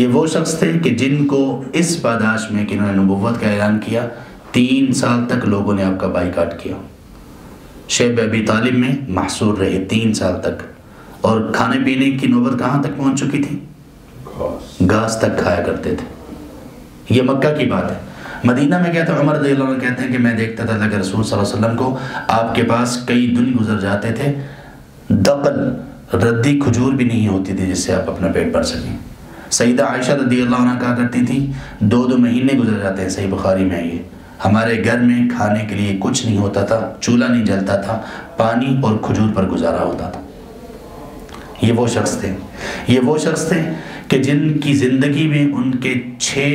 یہ وہ شخص تھے کہ جن کو اس پاداش میں کہ انہوں نے نبوت کا اعلان کیا تین سال تک لوگوں نے آپ کا بائی کاٹ کیا۔ شیب ابی طالب میں محصور رہے تین سال تک۔ اور کھانے پینے کی نوبت کہاں تک پہنچ چکی تھی؟ گھاس تک کھایا کرتے تھے۔ یہ مکہ کی بات ہے۔ مدینہ میں کہتے ہیں عمر رضی اللہ عنہ کہتے ہیں کہ میں دیکھتا تھا اللہ کے رسول صلی اللہ علیہ وسلم کو، آپ کے پاس کئی دن گزر جاتے تھے، دقل، ردی، کھجور بھی نہیں ہوتی تھی جس سے آپ اپنا پیٹ بھر سکیں۔ سیدہ عائشہ رضی اللہ عنہ کہا کرتی تھی، دو دو مہینے گزر جاتے ہیں، صحیح بخاری میں یہ۔ ہمارے گھر میں کھانے کے لیے کچھ نہیں ہوتا تھا، چولہا نہیں جلتا تھا، پانی اور کھجور پر گزارا ہوتا تھا۔ یہ وہ شخص تھے۔ یہ وہ شخص تھے کہ جن کی زندگی میں ان کے چھ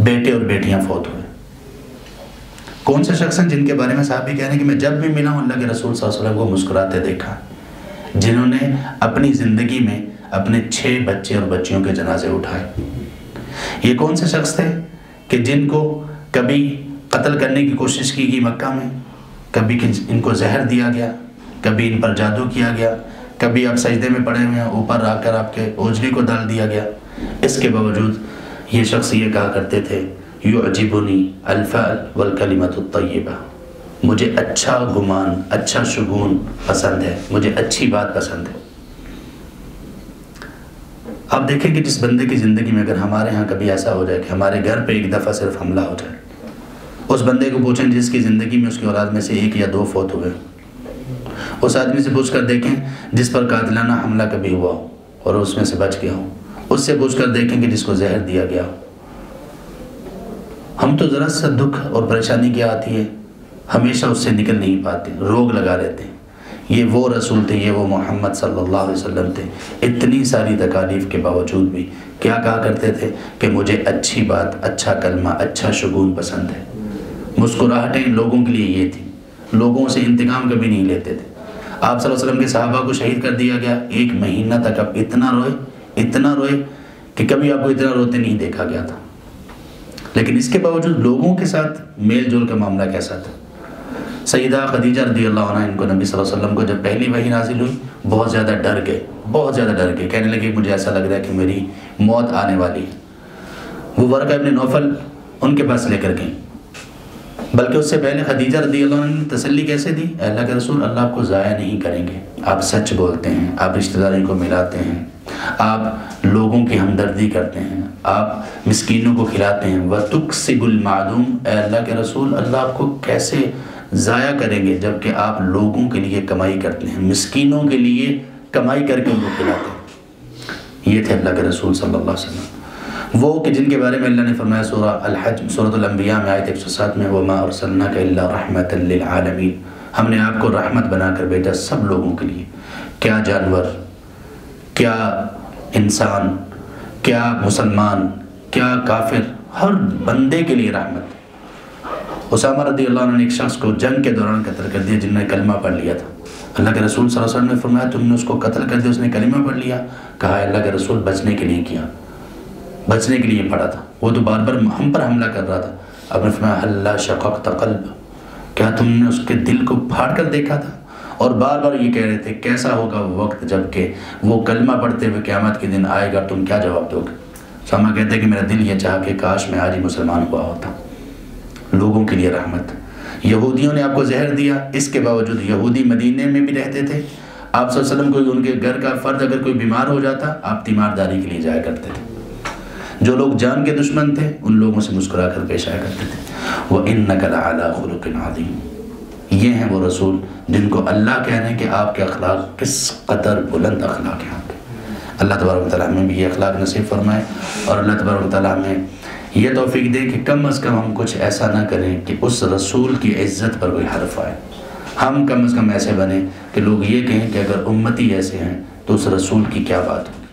بیٹے اور بیٹیاں فوت ہوئے۔ کون سے شخص ہیں جن کے بارے میں صاحب بھی کہہ رہے ہیں کہ میں جب بھی ملا ہوں اللہ کے رسول صلی اللہ علیہ وسلم کو مسکراتے دیکھا۔ جنہوں نے اپنی زندگی میں اپنے چھ بچے اور بچیوں کے جنازے اٹھائے۔ یہ کون سے شخص تھے کہ جن کو کبھی قتل کرنے کی کوشش کی گئی مکہ میں؟ کبھی ان کو زہر دیا گیا، کبھی ان پر جادو کیا گیا، کبھی آپ سجدے میں پڑے ہوئے ہیں، اوپر آ کر آپ کے اوجری کو ڈال دیا گیا۔ اس کے باوجود یہ شخص یہ کہا کرتے تھے، یعجبنی الفعل والکلمت الطیبہ. مجھے اچھا گمان اچھا شگون پسند ہے، مجھے اچھی بات پسند ہے۔ آپ دیکھیں کہ جس بندے کی زندگی میں اگر ہمارے ہاں کبھی ایسا ہو جائے کہ ہمارے گھر پہ ایک دفعہ صرف حملہ ہو جائے، اس بندے کو پوچھیں جس کی زندگی میں اس کی اولاد میں سے ایک یا دو فوت ہوئے۔ اس آدمی سے پوچھ کر دیکھیں جس پر قاتلانہ حملہ کبھی ہوا ہو اور اس میں سے بچ گیا ہو۔ اس سے پوچھ کر دیکھیں کہ جس کو زہر دیا گیا ہو۔ ہم تو ذرا سا دکھ اور پریشانی کیا آتی ہے ہمیشہ اس سے نکل نہیں پاتے روگ لگا لیتے ہیں۔ یہ وہ رسول تھے، یہ وہ محمد صلی اللہ علیہ وسلم تھے۔ اتنی ساری تکالیف کے باوجود بھی کیا کہا کرتے تھے کہ مجھے اچھی بات اچھا کلمہ اچھا شگون پسند ہے۔ مسکراہٹیں لوگوں کے لیے یہ تھی۔ لوگوں سے انتقام کبھی نہیں لیتے تھے۔ آپ صلی اللہ علیہ وسلم کے صحابہ کو شہید کر دیا گیا، ایک مہینہ تک اب اتنا روئے اتنا روئے کہ کبھی آپ کو اتنا روتے نہیں دیکھا گیا تھا۔ لیکن اس کے باوجود لوگوں کے ساتھ میل جول کا معاملہ کیسا تھا؟ سیدہ خدیجہ رضی اللہ عنہ، ان کو نبی صلی اللہ علیہ وسلم کو جب پہلی وحی نازل ہوئی، بہت زیادہ ڈر گئے، بہت زیادہ ڈر گئے۔ کہنے لگے، مجھے ایسا لگ رہا ہے کہ میری موت آنے والی ہے۔ وہ ورقہ ابن نوفل ان کے پاس لے کر گئیں۔ بلکہ اس سے پہلے خدیجہ رضی اللہ عنہ نے تسلی کیسے دی؟ اللہ کے رسول، اللہ آپ کو ضائع نہیں کریں گے۔ آپ سچ بولتے ہیں، آپ رشتہ داری کو ملاتے ہیں۔ آپ لوگوں کی ہمدردی کرتے ہیں، آپ مسکینوں کو کھلاتے ہیں۔ وَتُقْسِبُ الْمَعْدُومِ اے اللہ کے رسول، اللہ آپ کو کیسے ضائع کریں گے جبکہ آپ لوگوں کے لیے کمائی کرتے ہیں، مسکینوں کے لیے کمائی کر کے ان کو کھلاتے ہیں۔ یہ تھے اللہ کے رسول صلی اللہ علیہ وسلم۔ وہ کہ جن کے بارے میں اللہ نے فرمایا، سورہ الحج سورۃ الانبیاء میں آیت 107 میں، وما ارسلناک الا رحمتا للعالمین ہم نے آپ کو رحمت بنا کر بھیجا سب لوگوں کے لیے۔ کیا جانور کیا انسان، کیا مسلمان، کیا کافر، ہر بندے کے لیے رحمت اسامہ رضی اللہ عنہ نے ایک شخص کو جنگ کے دوران قتل کر دیا جن نے کلمہ پڑھ لیا تھا۔ اللہ کے رسول صلی اللہ علیہ وسلم نے فرمایا، تم نے اس کو قتل کر دیا، اس نے کلمہ پڑھ لیا۔ کہا، اللہ کے رسول بچنے کے لیے کیا؟ بچنے کے لیے پڑھا تھا۔ وہ تو بار بار ہم پر حملہ کر رہا تھا۔ اب نے فرمایا، اللہ شقق قلب کیا تم نے اس کے دل کو پھاڑ کر دیکھا تھا؟ اور بار بار یہ کہہ رہے تھے، کیسا ہوگا وہ وقت جبکہ وہ کلمہ پڑھتے ہوئے قیامت کے دن آئے گا، تم کیا جواب دو گے؟ ساما کہتے ہیں کہ، میرا دل یہ چاہا کہ کاش میں آج ہی مسلمان ہوا ہوتا. لوگوں کے لیے رحمت۔ یہودیوں نے آپ کو زہر دیا، اس کے باوجود یہودی مدینے میں بھی رہتے تھے۔ آپ صلی اللہ علیہ وسلم کو ان کے گھر کا فرد اگر کوئی بیمار ہو جاتا، آپ تیمارداری کے لیے جایا کرتے تھے۔ جو لوگ جان کے دشمن تھے، ان لوگوں سے مسکرا کر پیش آیا کرتے تھے۔ وہ ان نقل اعلیٰ خلق عظیم یہ ہیں وہ رسول جن کو اللہ کہہ رہے ہیں کہ آپ کے اخلاق کس قدر بلند اخلاق ہیں آپ کے۔ اللہ تبارک و تعالیٰ ہمیں بھی یہ اخلاق نصیب فرمائے اور اللہ تبارک و تعالیٰ ہمیں یہ توفیق دے کہ کم از کم ہم کچھ ایسا نہ کریں کہ اس رسول کی عزت پر کوئی حرف آئے۔ ہم کم از کم ایسے بنیں کہ لوگ یہ کہیں کہ اگر امتی ایسے ہیں تو اس رسول کی کیا بات